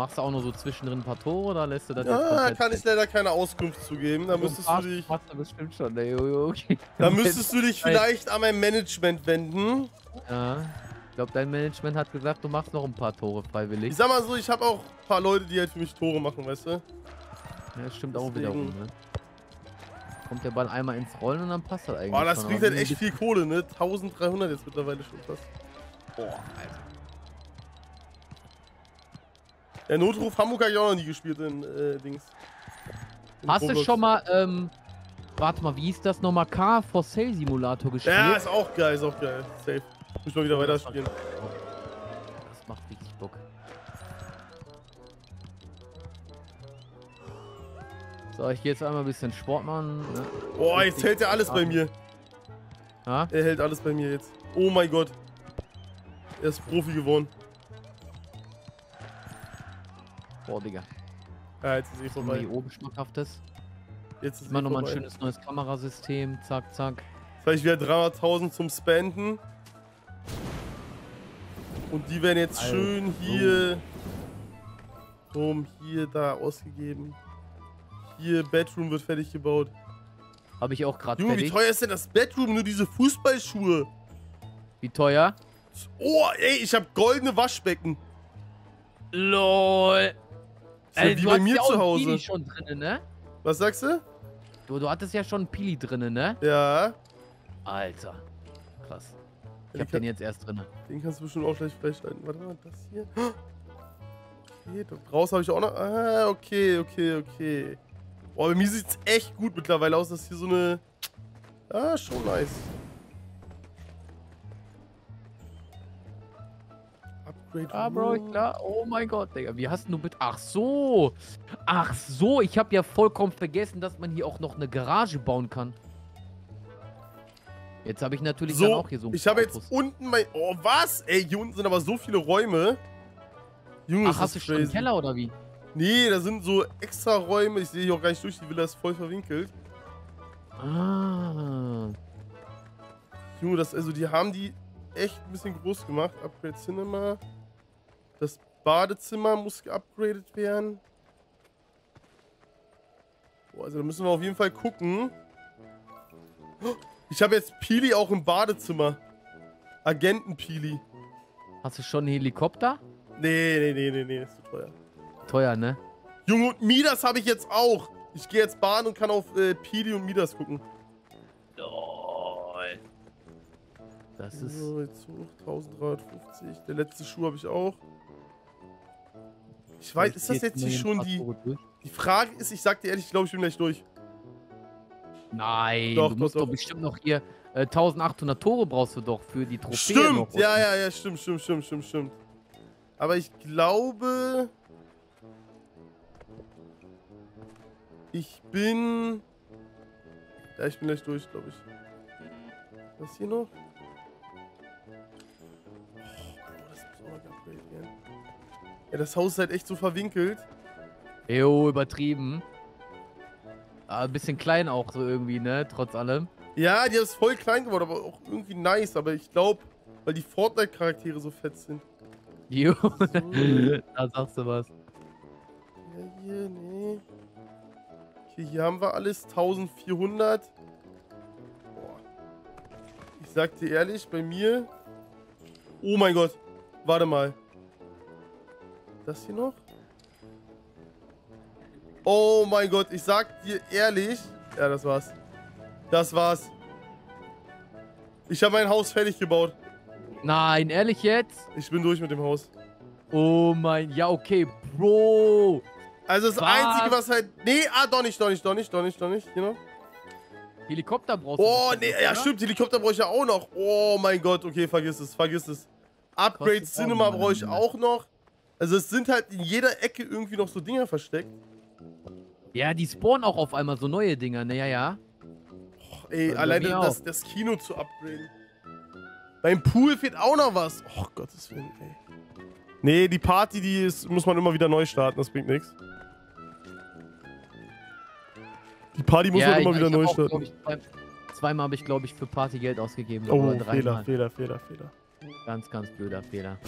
Speaker 2: Machst du auch nur so zwischendrin ein paar Tore oder lässt du das jetzt
Speaker 1: Ja,
Speaker 2: komplett
Speaker 1: kann ich leider keine Auskunft zu geben. Da müsstest du dich,
Speaker 2: du bestimmt schon, ey, okay.
Speaker 1: da müsstest du dich vielleicht an mein Management wenden.
Speaker 2: Ja. Ich glaube, dein Management hat gesagt, du machst noch ein paar Tore freiwillig.
Speaker 1: Ich sag mal so, ich habe auch ein paar Leute, die halt für mich Tore machen, weißt du?
Speaker 2: Ja, das stimmt auch
Speaker 1: Deswegen-
Speaker 2: wiederum, ne? Kommt der Ball einmal ins Rollen und dann passt das eigentlich.
Speaker 1: Boah, das bringt halt echt viel Kohle, ne? 1300 jetzt mittlerweile schon fast.
Speaker 2: Boah, Alter.
Speaker 1: Der Notruf Hamburg habe ich auch noch nie gespielt in äh, Dings. In
Speaker 2: Hast du
Speaker 1: Roblox.
Speaker 2: schon mal, ähm, warte mal, wie hieß das nochmal? Car for Sale Simulator gespielt?
Speaker 1: Ja, ist auch geil, ist auch geil. Safe. Muss mal wieder weiterspielen.
Speaker 2: Das macht richtig Bock. So, ich gehe jetzt einmal ein bisschen Sport machen. Ne?
Speaker 1: Boah, jetzt hält er alles bei mir.
Speaker 2: Ja?
Speaker 1: Er hält alles bei mir jetzt. Oh mein Gott. Er ist Profi geworden.
Speaker 2: Boah, Digga.
Speaker 1: Ja, jetzt ist eh vorbei.
Speaker 2: wie oben schmackhaftes.
Speaker 1: Jetzt ist
Speaker 2: Immer
Speaker 1: eh
Speaker 2: nochmal ein schönes neues Kamerasystem. Zack, zack.
Speaker 1: Jetzt habe ich wieder 300.000 zum Spenden. Und die werden jetzt
Speaker 2: Also.
Speaker 1: schön hier. Um hier da ausgegeben. Hier, Bedroom wird fertig gebaut.
Speaker 2: Habe ich auch gerade
Speaker 1: Junge, wie
Speaker 2: fertig.
Speaker 1: teuer ist denn das Bedroom? Nur diese Fußballschuhe.
Speaker 2: Wie teuer?
Speaker 1: Oh, ey, ich habe goldene Waschbecken.
Speaker 2: LOL.
Speaker 1: Ist ja wie bei mir
Speaker 2: ja
Speaker 1: zu Hause.
Speaker 2: Pili schon drinne, ne?
Speaker 1: Was sagst du?
Speaker 2: Du, du hattest ja schon Pili drinne, ne?
Speaker 1: Ja.
Speaker 2: Alter. Krass. Ich
Speaker 1: Den,
Speaker 2: hab
Speaker 1: kann,
Speaker 2: den jetzt erst drinne.
Speaker 1: den kannst du bestimmt auch gleich freischalten. Warte mal, das hier. Okay, da draußen habe ich auch noch. Ah, okay, okay, okay. Boah, bei mir sieht es echt gut mittlerweile aus, dass hier so eine. Ah, schon nice. Upgrade.
Speaker 2: Ah, Bro, klar. Oh mein Gott, Digga. Wie hast du bitte. Ach so. Ach so. Ich habe ja vollkommen vergessen, dass man hier auch noch eine Garage bauen kann. Jetzt habe ich natürlich dann
Speaker 1: So,
Speaker 2: auch hier so ein
Speaker 1: ich habe jetzt unten mein. Oh, was? Ey, hier unten sind aber so viele Räume. Junge,
Speaker 2: Ach,
Speaker 1: ist
Speaker 2: hast du schon einen. Keller oder wie?
Speaker 1: Nee, da sind so extra Räume. Ich sehe hier auch gar nicht durch. Die Villa ist voll verwinkelt.
Speaker 2: Ah.
Speaker 1: Junge, das, also die haben die echt ein bisschen groß gemacht. Upgrade Cinema. Das Badezimmer muss geupgradet werden. Boah, also da müssen wir auf jeden Fall gucken. Ich habe jetzt Pili auch im Badezimmer. Agenten Pili.
Speaker 2: Hast du schon einen Helikopter?
Speaker 1: Nee, nee, nee, nee, nee, ist zu teuer.
Speaker 2: Teuer, ne?
Speaker 1: Junge, und Midas habe ich jetzt auch. Ich gehe jetzt Bahn und kann auf äh, Pili und Midas gucken.
Speaker 2: Lol. Das ist.
Speaker 1: So, jetzt hoch, 1350. Der letzte Schuh habe ich auch. Ich weiß, ist das jetzt hier schon die... Die Frage ist, ich sag dir ehrlich, ich glaube, ich bin gleich durch.
Speaker 2: Nein,
Speaker 1: Doch,
Speaker 2: du
Speaker 1: doch,
Speaker 2: musst doch,
Speaker 1: doch.
Speaker 2: bestimmt noch hier äh, 1800 Tore brauchst du doch für die Trophäe.
Speaker 1: Stimmt,
Speaker 2: noch,
Speaker 1: ja, ja, ja, stimmt, stimmt, stimmt, stimmt, stimmt. Aber ich glaube... Ich bin... Ja, ich bin gleich durch, glaube ich. Was hier noch? Ja, das Haus ist halt echt so verwinkelt.
Speaker 2: Jo, übertrieben. Aber ein bisschen klein auch so irgendwie, ne? Trotz allem.
Speaker 1: Ja, die ist voll klein geworden, aber auch irgendwie nice. Aber ich glaube, weil die Fortnite-Charaktere so fett sind.
Speaker 2: Jo,
Speaker 1: So. *laughs*
Speaker 2: da sagst du was.
Speaker 1: Ja, hier, nee. Okay, hier haben wir alles. 1400. Boah. Ich sag dir ehrlich, bei mir... Oh mein Gott. Warte mal. Das hier noch? Oh mein Gott, ich sag dir ehrlich... Ja, das war's. Das war's. Ich habe mein Haus fertig gebaut.
Speaker 2: Nein, ehrlich jetzt?
Speaker 1: Ich bin durch mit dem Haus.
Speaker 2: Oh mein, ja okay, Bro.
Speaker 1: Also das
Speaker 2: Was?
Speaker 1: Einzige, was halt... Nee, ah, doch nicht, doch nicht, doch nicht, doch nicht, doch nicht. Genau.
Speaker 2: Helikopter brauchst du.
Speaker 1: Oh, nee, ja stimmt, Helikopter brauche ich ja auch noch. Oh mein Gott, okay, vergiss es, vergiss es. Upgrade Cinema brauche ich auch noch. Also es sind halt in jeder Ecke irgendwie noch so Dinger versteckt.
Speaker 2: Ja, die spawnen auch auf einmal so neue Dinger, ne? Ja, ja.
Speaker 1: Och, ey,
Speaker 2: Also
Speaker 1: alleine das, das Kino zu upgraden. Beim Pool fehlt auch noch was. Oh Gottes Willen, ey. Nee, die Party, die ist, muss man immer wieder neu starten, das bringt nichts. Die Party muss
Speaker 2: ja,
Speaker 1: man immer
Speaker 2: ich,
Speaker 1: wieder
Speaker 2: ich
Speaker 1: neu
Speaker 2: auch,
Speaker 1: starten.
Speaker 2: ich, zwei, zweimal habe ich, glaube ich, für Party Geld ausgegeben.
Speaker 1: Oh, Fehler. Fehler, Fehler, Fehler.
Speaker 2: Ganz, ganz blöder Fehler.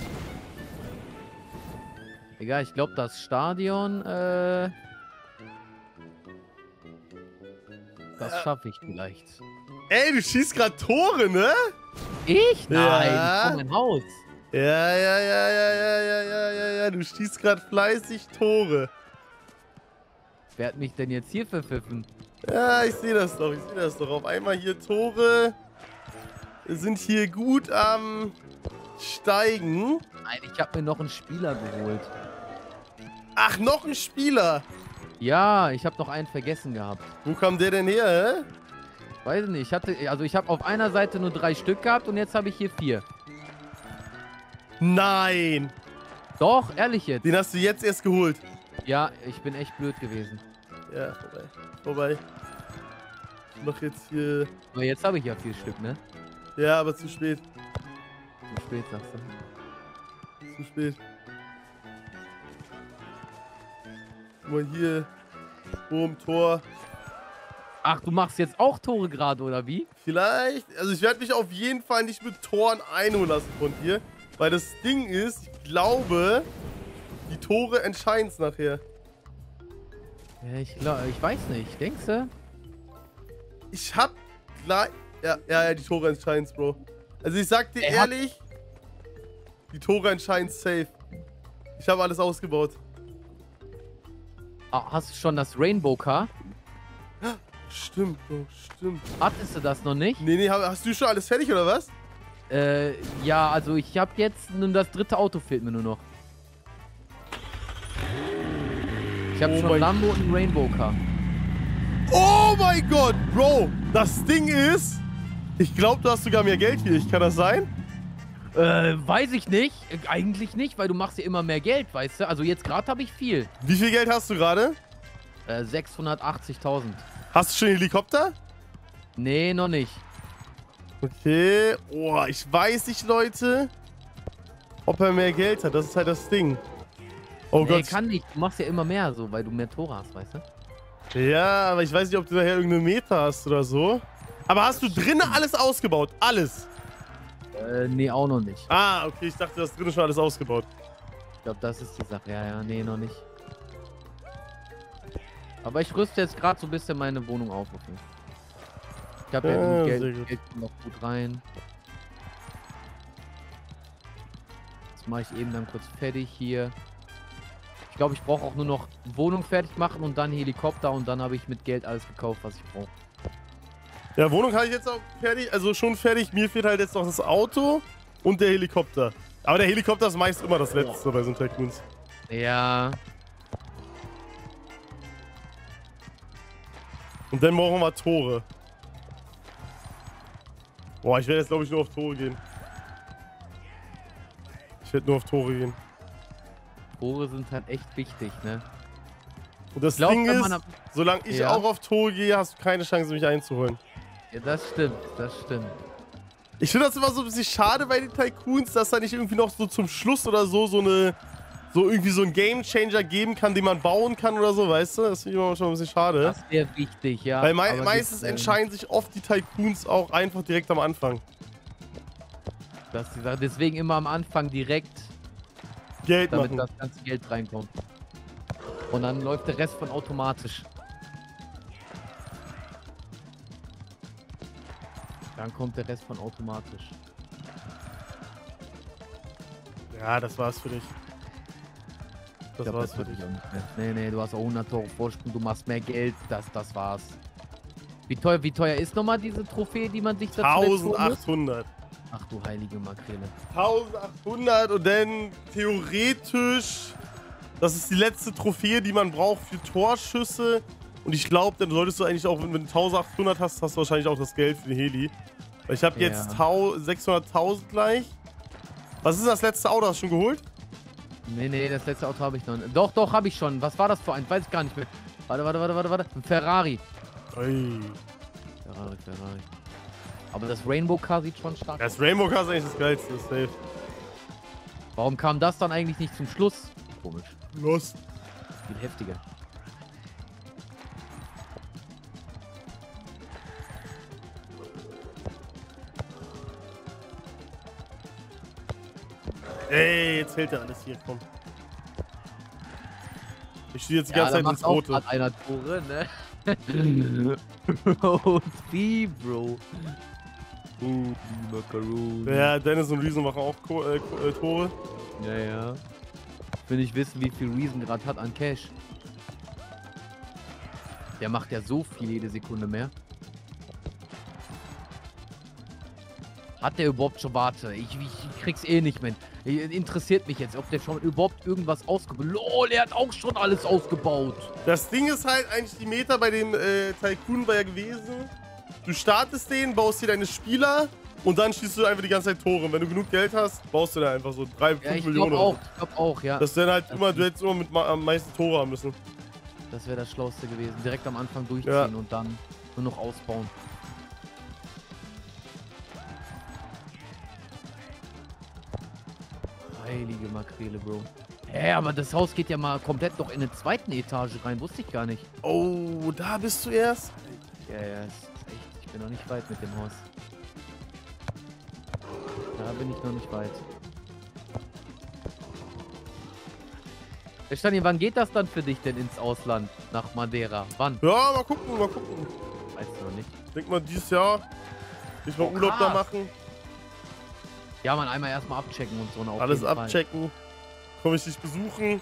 Speaker 2: Egal, ich glaube, das Stadion, äh, das
Speaker 1: Äh.
Speaker 2: schaffe ich vielleicht.
Speaker 1: Ey, du schießt gerade Tore, ne?
Speaker 2: Ich? Nein,
Speaker 1: Ja.
Speaker 2: ich komm mein Haus.
Speaker 1: Ja, ja, ja, ja, ja, ja, ja, ja, ja. Du schießt gerade fleißig Tore.
Speaker 2: Wer hat mich denn jetzt hier verpfiffen?
Speaker 1: Ja, ich sehe das doch, ich sehe das doch. Auf einmal hier Tore sind hier gut am Steigen.
Speaker 2: Nein, ich habe mir noch einen Spieler geholt.
Speaker 1: Ach, noch ein Spieler.
Speaker 2: Ja, ich habe noch einen vergessen gehabt.
Speaker 1: Wo kam der denn her, hä?
Speaker 2: Weiß nicht, ich hatte, also ich habe auf einer Seite nur drei Stück gehabt und jetzt habe ich hier vier.
Speaker 1: Nein.
Speaker 2: Doch, ehrlich jetzt.
Speaker 1: Den hast du jetzt erst geholt.
Speaker 2: Ja, ich bin echt blöd gewesen.
Speaker 1: Ja, vorbei. Vorbei. Ich mach jetzt hier...
Speaker 2: Aber jetzt habe ich ja vier Stück, ne?
Speaker 1: Ja, aber zu spät.
Speaker 2: Zu spät, sagst du.
Speaker 1: Zu spät. Guck mal hier. Boom, Tor.
Speaker 2: Ach, du machst jetzt auch Tore gerade, oder wie?
Speaker 1: Vielleicht. Also ich werde mich auf jeden Fall nicht mit Toren einholen lassen von dir. Weil das Ding ist, ich glaube, die Tore entscheiden es nachher.
Speaker 2: Ja, ich glaube, ich weiß nicht. Denkst du?
Speaker 1: Ich hab gleich. Ja, ja, ja, die Tore entscheiden es, Bro. Also ich sag dir
Speaker 2: Er
Speaker 1: ehrlich, die Tore entscheiden safe. Ich habe alles ausgebaut.
Speaker 2: Ah, hast du schon das Rainbow Car?
Speaker 1: Stimmt, Bro, stimmt.
Speaker 2: Hattest du das noch nicht?
Speaker 1: Nee, nee, hast du schon alles fertig oder was?
Speaker 2: Äh, ja, also ich habe jetzt nur das dritte Auto fehlt mir nur noch. Ich habe
Speaker 1: Oh
Speaker 2: schon Lambo und ein Rainbow Car.
Speaker 1: Oh mein Gott, Bro. Das Ding ist, ich glaube, du hast sogar mehr Geld wie ich. Kann das sein?
Speaker 2: Äh, weiß ich nicht. Eigentlich nicht, weil du machst ja immer mehr Geld, weißt du? Also jetzt gerade habe ich viel.
Speaker 1: Wie viel Geld hast du gerade?
Speaker 2: Äh, 680.000.
Speaker 1: Hast du schon einen Helikopter?
Speaker 2: Nee, noch nicht.
Speaker 1: Okay. Oh, ich weiß nicht, Leute, ob er mehr Geld hat. Das ist halt das Ding. Oh
Speaker 2: nee,
Speaker 1: Gott.
Speaker 2: kann nicht. Du machst ja immer mehr so, weil du mehr Tore hast, weißt du?
Speaker 1: Ja, aber ich weiß nicht, ob du daher irgendeine Meter hast oder so. Aber hast du drinnen alles ausgebaut? Alles?
Speaker 2: Äh, nee, auch noch nicht.
Speaker 1: Ah, okay. Ich dachte, du hast drinnen schon alles ausgebaut.
Speaker 2: Ich glaube, das ist die Sache. Ja, ja, nee, noch nicht. Aber ich rüste jetzt gerade so ein bisschen meine Wohnung auf. Okay. Ich habe ja
Speaker 1: Ja,
Speaker 2: Geld,
Speaker 1: gut.
Speaker 2: Geld noch gut rein. Jetzt mache ich eben dann kurz fertig hier. Ich glaube, ich brauche auch nur noch Wohnung fertig machen und dann Helikopter und dann habe ich mit Geld alles gekauft, was ich brauche.
Speaker 1: Ja, Wohnung habe ich jetzt auch fertig. Also schon fertig. Mir fehlt halt jetzt noch das Auto und der Helikopter. Aber der Helikopter ist meist immer das Letzte bei so einem Tycoons.
Speaker 2: Ja,
Speaker 1: Und dann brauchen wir Tore. Boah, ich werde jetzt glaube ich nur auf Tore gehen. Ich werde nur auf Tore gehen.
Speaker 2: Tore sind halt echt wichtig, ne?
Speaker 1: Und das
Speaker 2: Ich glaube,
Speaker 1: Ding ist, solange ich
Speaker 2: Ja.
Speaker 1: auch auf Tore gehe, hast du keine Chance, mich einzuholen.
Speaker 2: Ja, das stimmt, das stimmt.
Speaker 1: Ich finde das immer so ein bisschen schade bei den Tycoons, dass da nicht irgendwie noch so zum Schluss oder so so eine so irgendwie so ein Game Changer geben kann, den man bauen kann oder so, weißt du? Das finde ich immer schon ein bisschen schade.
Speaker 2: Das wäre wichtig, ja.
Speaker 1: Weil mei meistens
Speaker 2: ähm,
Speaker 1: entscheiden sich oft die Tycoons auch einfach direkt am Anfang.
Speaker 2: Das ist die Sache. Deswegen immer am Anfang direkt,
Speaker 1: Geld
Speaker 2: damit
Speaker 1: machen.
Speaker 2: das ganze Geld reinkommt. Und dann läuft der Rest von automatisch. Dann kommt der Rest von automatisch.
Speaker 1: Ja, das war's für dich.
Speaker 2: Ich
Speaker 1: Das
Speaker 2: glaub,
Speaker 1: war's für
Speaker 2: wird
Speaker 1: dich.
Speaker 2: Nee, nee, du hast auch 100 Tore Vorsprung, du machst mehr Geld, das, das war's. Wie teuer, wie teuer ist nochmal diese Trophäe, die man sich dazu holen muss?
Speaker 1: 1800.
Speaker 2: Ach du heilige Makrele.
Speaker 1: 1800 und dann theoretisch, das ist die letzte Trophäe, die man braucht für Torschüsse. Und ich glaube, dann solltest du eigentlich auch, wenn du 1800 hast, hast du wahrscheinlich auch das Geld für den Heli. Weil ich habe
Speaker 2: Ja.
Speaker 1: jetzt tau- 600.000 gleich. Was ist das letzte Auto? Hast du schon geholt?
Speaker 2: Nee, nee, das letzte Auto habe ich noch nicht. Doch, doch, habe ich schon. Was war das für ein? Weiß ich gar nicht mehr. Warte, warte, warte, warte, warte. Ein Ferrari.
Speaker 1: Ui.
Speaker 2: Ferrari, Ferrari. Aber das Rainbow Car sieht schon stark aus.
Speaker 1: Das Rainbow Car ist eigentlich das geilste, das ist safe.
Speaker 2: Warum kam das dann eigentlich nicht zum Schluss? Komisch.
Speaker 1: Los.
Speaker 2: Viel heftiger.
Speaker 1: Ey, jetzt hält er alles hier, komm. Ich stehe jetzt die
Speaker 2: Ja,
Speaker 1: ganze Zeit ins Rote.
Speaker 2: grad einer Tore, ne? *laughs* *laughs* Road wie, Bro. Oh, Macaroni.
Speaker 1: Ja, Dennis und Reason machen auch Ko äh, Ko äh, Tore.
Speaker 2: Ja, ja. Will nicht wissen, wie viel Reason gerade hat an Cash. Der macht ja so viel jede Sekunde mehr. Hat der überhaupt schon, warte, ich, ich krieg's eh nicht mehr. Interessiert mich jetzt, ob der schon überhaupt irgendwas ausgebaut Lol, er hat auch schon alles ausgebaut.
Speaker 1: Das Ding ist halt eigentlich die Meta bei dem äh, Tycoon war ja gewesen. Du startest den, baust dir deine Spieler und dann schießt du einfach die ganze Zeit Tore. Und wenn du genug Geld hast, baust du da einfach so 3, 5
Speaker 2: Ja, ich
Speaker 1: Millionen.
Speaker 2: glaube
Speaker 1: oder
Speaker 2: auch, ich glaube auch, ja.
Speaker 1: Das wäre halt
Speaker 2: Das
Speaker 1: immer, du hättest immer mit am meisten Tore haben müssen.
Speaker 2: Das wäre das Schlauste gewesen. Direkt am Anfang durchziehen
Speaker 1: Ja.
Speaker 2: und dann nur noch ausbauen. Heilige Makrele, Bro. Hä, aber das Haus geht ja mal komplett noch in eine zweiten Etage rein. Wusste ich gar nicht.
Speaker 1: Oh, da bist du erst?
Speaker 2: Ja, ja, ist echt. Ich bin noch nicht weit mit dem Haus. Da bin ich noch nicht weit. Stani, wann geht das dann für dich denn ins Ausland? Nach Madeira? Wann?
Speaker 1: Ja, mal gucken, mal gucken.
Speaker 2: Weißt du noch nicht.
Speaker 1: Ich denk mal dieses Jahr. Ich mal
Speaker 2: Oh,
Speaker 1: Urlaub da
Speaker 2: krass.
Speaker 1: machen.
Speaker 2: Ja, man, einmal erstmal abchecken und so.
Speaker 1: Alles abchecken. Komm ich dich besuchen.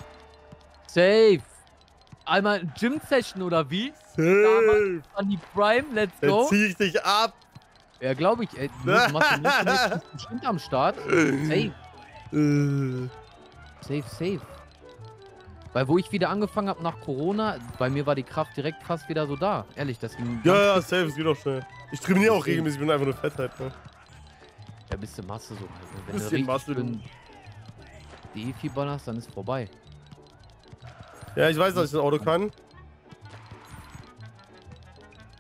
Speaker 2: Safe. Einmal Gym-Session oder wie?
Speaker 1: Safe.
Speaker 2: An die Prime, let's
Speaker 1: Dann
Speaker 2: go.
Speaker 1: zieh ich dich ab.
Speaker 2: Ja, glaube ich. Ey, du machst du *laughs* bestimmt am Start. Safe, safe, safe. Weil wo ich wieder angefangen habe nach Corona, bei mir war die Kraft direkt fast wieder so da. Ehrlich, das ging
Speaker 1: Ja, ja, safe, es geht auch schnell. Ich trainiere auch regelmäßig, ich bin einfach nur Fettheit. Ne?
Speaker 2: Ja, bist du Masse so. ne? Wenn
Speaker 1: Bisschen
Speaker 2: du
Speaker 1: Masse,
Speaker 2: schön Defi hast, dann ist vorbei.
Speaker 1: Ja, ich weiß, dass ich das Auto kann.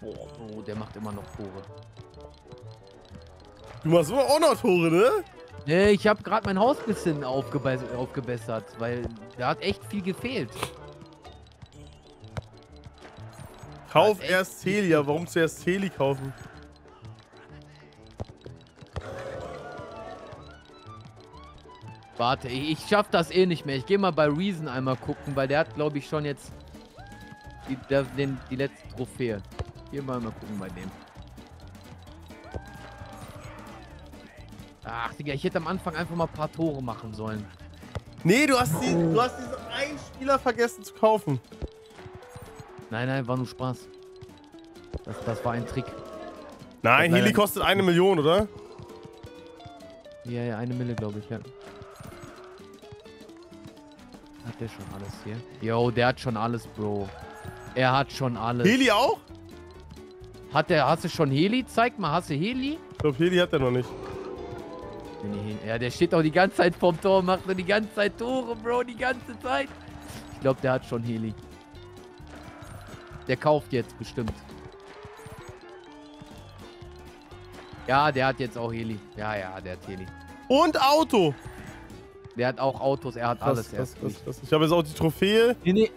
Speaker 2: Boah, Bro, der macht immer noch Tore.
Speaker 1: Du machst immer auch noch Tore, ne?
Speaker 2: Nee, ich habe gerade mein Haus ein bisschen aufgebe aufgebessert, weil da hat echt viel gefehlt.
Speaker 1: Kauf erst Celia. Warum zuerst Heli kaufen?
Speaker 2: Warte, ich, ich schaff das eh nicht mehr. Ich gehe mal bei Reason einmal gucken, weil der hat, glaube ich, schon jetzt die, der, den, die letzte Trophäe. Hier mal mal gucken bei dem. Ach, Digga, ich hätte am Anfang einfach mal ein paar Tore machen sollen.
Speaker 1: Nee, du hast, die, du hast diesen einen Spieler vergessen zu kaufen.
Speaker 2: Nein, nein, war nur Spaß. Das, das war ein Trick.
Speaker 1: Nein, Heli kostet eine Million, oder?
Speaker 2: Ja, ja, eine Mille, glaube ich, ja. Hat der schon alles hier? Yo, der hat schon alles, Bro. Er hat schon alles.
Speaker 1: Heli auch?
Speaker 2: Hat der, hast du schon Heli? Zeig mal, hast du Heli?
Speaker 1: Ich glaube, Heli hat er noch nicht.
Speaker 2: Ja, der steht doch die ganze Zeit vorm Tor, macht so die ganze Zeit Tore, Bro, die ganze Zeit. Ich glaube, der hat schon Heli. Der kauft jetzt bestimmt. Ja, der hat jetzt auch Heli. Ja, ja, der hat Heli.
Speaker 1: Und Auto.
Speaker 2: Der hat auch Autos, er hat
Speaker 1: Krass,
Speaker 2: alles
Speaker 1: krass,
Speaker 2: durch.
Speaker 1: krass. Ich habe jetzt auch die Trophäe.
Speaker 2: Nee, nee.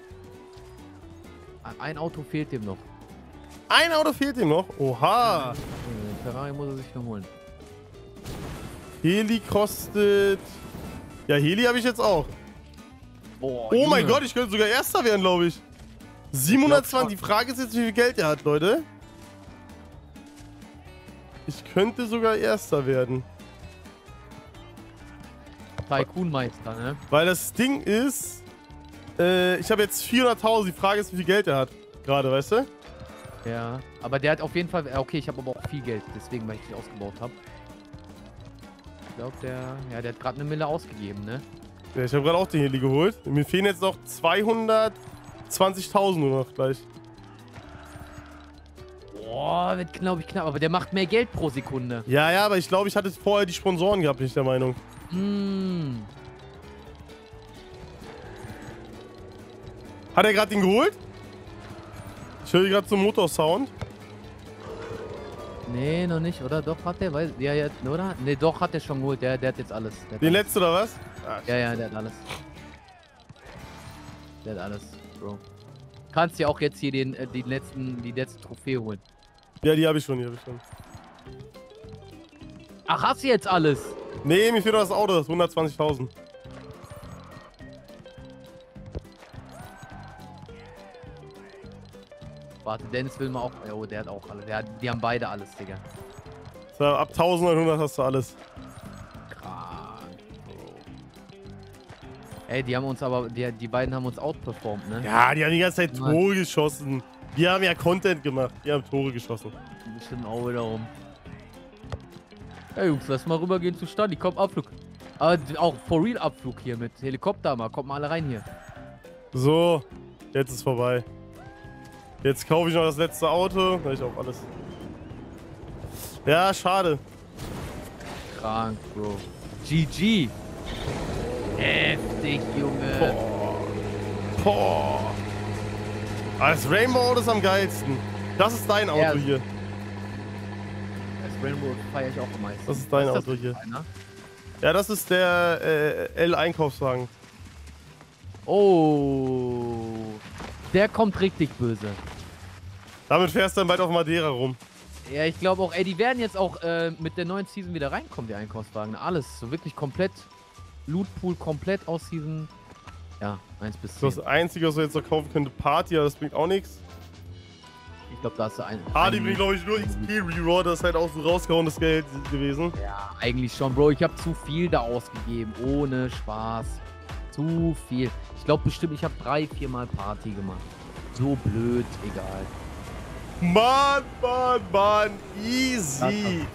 Speaker 2: Ein Auto fehlt dem noch.
Speaker 1: Ein Auto fehlt ihm noch. Oha.
Speaker 2: Äh, Ferrari muss er sich noch holen.
Speaker 1: Heli kostet... Ja, Heli habe ich jetzt auch.
Speaker 2: Boah,
Speaker 1: Oh mein. Gott, ich könnte sogar Erster werden, glaube ich. 720. Die Frage ist jetzt, wie viel Geld er hat, Leute. Ich könnte sogar Erster werden.
Speaker 2: Tycoon-Meister, ne?
Speaker 1: Weil das Ding ist... Äh, ich habe jetzt 400.000. Die Frage ist, wie viel Geld er hat. Gerade, weißt du?
Speaker 2: Ja. Aber der hat auf jeden Fall. ja, Okay, ich habe aber auch viel Geld, deswegen, weil ich die ausgebaut habe. Ich glaube, der. Ja, der hat gerade eine Mille ausgegeben, ne?
Speaker 1: Ja, ich habe gerade auch den Heli geholt. Mir fehlen jetzt noch 220.000 nur noch gleich.
Speaker 2: Boah, wird glaube ich knapp. Aber der macht mehr Geld pro Sekunde.
Speaker 1: Ja, ja, aber ich glaube, ich hatte vorher die Sponsoren gehabt, bin ich der Meinung.
Speaker 2: Hm.
Speaker 1: Hat er gerade den geholt? Ich höre gerade so einen Motorsound.
Speaker 2: Nee, noch nicht, oder? Doch, hat der? Weiß, ja, jetzt, oder? Nee, doch, hat der schon geholt. Der, der hat jetzt alles. Der
Speaker 1: Den letzten oder was? Ah,
Speaker 2: Ja, ja, der hat alles. Der hat alles, Bro. Kannst ja auch jetzt hier den, äh, die letzten, die letzte Trophäe holen.
Speaker 1: Ja, die habe ich schon, die habe ich schon.
Speaker 2: Ach, hast du jetzt alles?
Speaker 1: Nee, mir fehlt das Auto, das ist 120.000.
Speaker 2: Warte, Dennis will mal auch. Oh, der hat auch alle. Der hat, die haben beide alles, Digga.
Speaker 1: So, ab 1900 hast du alles.
Speaker 2: Krank, Bro. Ey, die haben uns aber. Die, die beiden haben uns outperformt, ne?
Speaker 1: Ja, die haben die ganze Zeit
Speaker 2: Mann.
Speaker 1: Tore geschossen. Wir haben ja Content gemacht. Die haben Tore geschossen.
Speaker 2: Bestimmt auch wiederum. Ey, Jungs, lass mal rübergehen zu Stadi. Komm, Abflug. Aber auch for real Abflug hier mit Helikopter mal. Kommt mal alle rein hier.
Speaker 1: So, jetzt ist vorbei. Jetzt kaufe ich noch das letzte Auto. Na, ich auch alles. Ja, schade.
Speaker 2: Krank, Bro. GG. Heftig, Junge.
Speaker 1: Boah. Boah. Ah, das Rainbow ist am geilsten. Das ist dein Auto
Speaker 2: Ja.
Speaker 1: hier.
Speaker 2: Das Rainbow feiere ich auch am meisten.
Speaker 1: Das ist dein
Speaker 2: Was
Speaker 1: Auto hier.
Speaker 2: einer?
Speaker 1: Ja, das ist der äh, L-Einkaufswagen.
Speaker 2: Oh. Der kommt richtig böse.
Speaker 1: Damit fährst du dann bald auf Madeira rum.
Speaker 2: Ja, ich glaube auch, ey, die werden jetzt auch äh, mit der neuen Season wieder reinkommen, die Einkaufswagen. Alles. So wirklich komplett. Lootpool komplett aus Season. Ja, 1 bis 10.
Speaker 1: Das Einzige, was du jetzt noch kaufen könnte, Party, aber das bringt auch nichts.
Speaker 2: Ich glaube, da hast du ein.
Speaker 1: Party
Speaker 2: ein-
Speaker 1: bringt, glaube ich, nur XP-Reward. Das ist halt auch so rausgehauenes Geld gewesen.
Speaker 2: Ja, eigentlich schon, Bro. Ich habe zu viel da ausgegeben. Ohne Spaß. Zu viel. Ich glaube bestimmt, ich habe drei, viermal Party gemacht. So blöd, egal.
Speaker 1: Mann, Mann, Mann. Easy.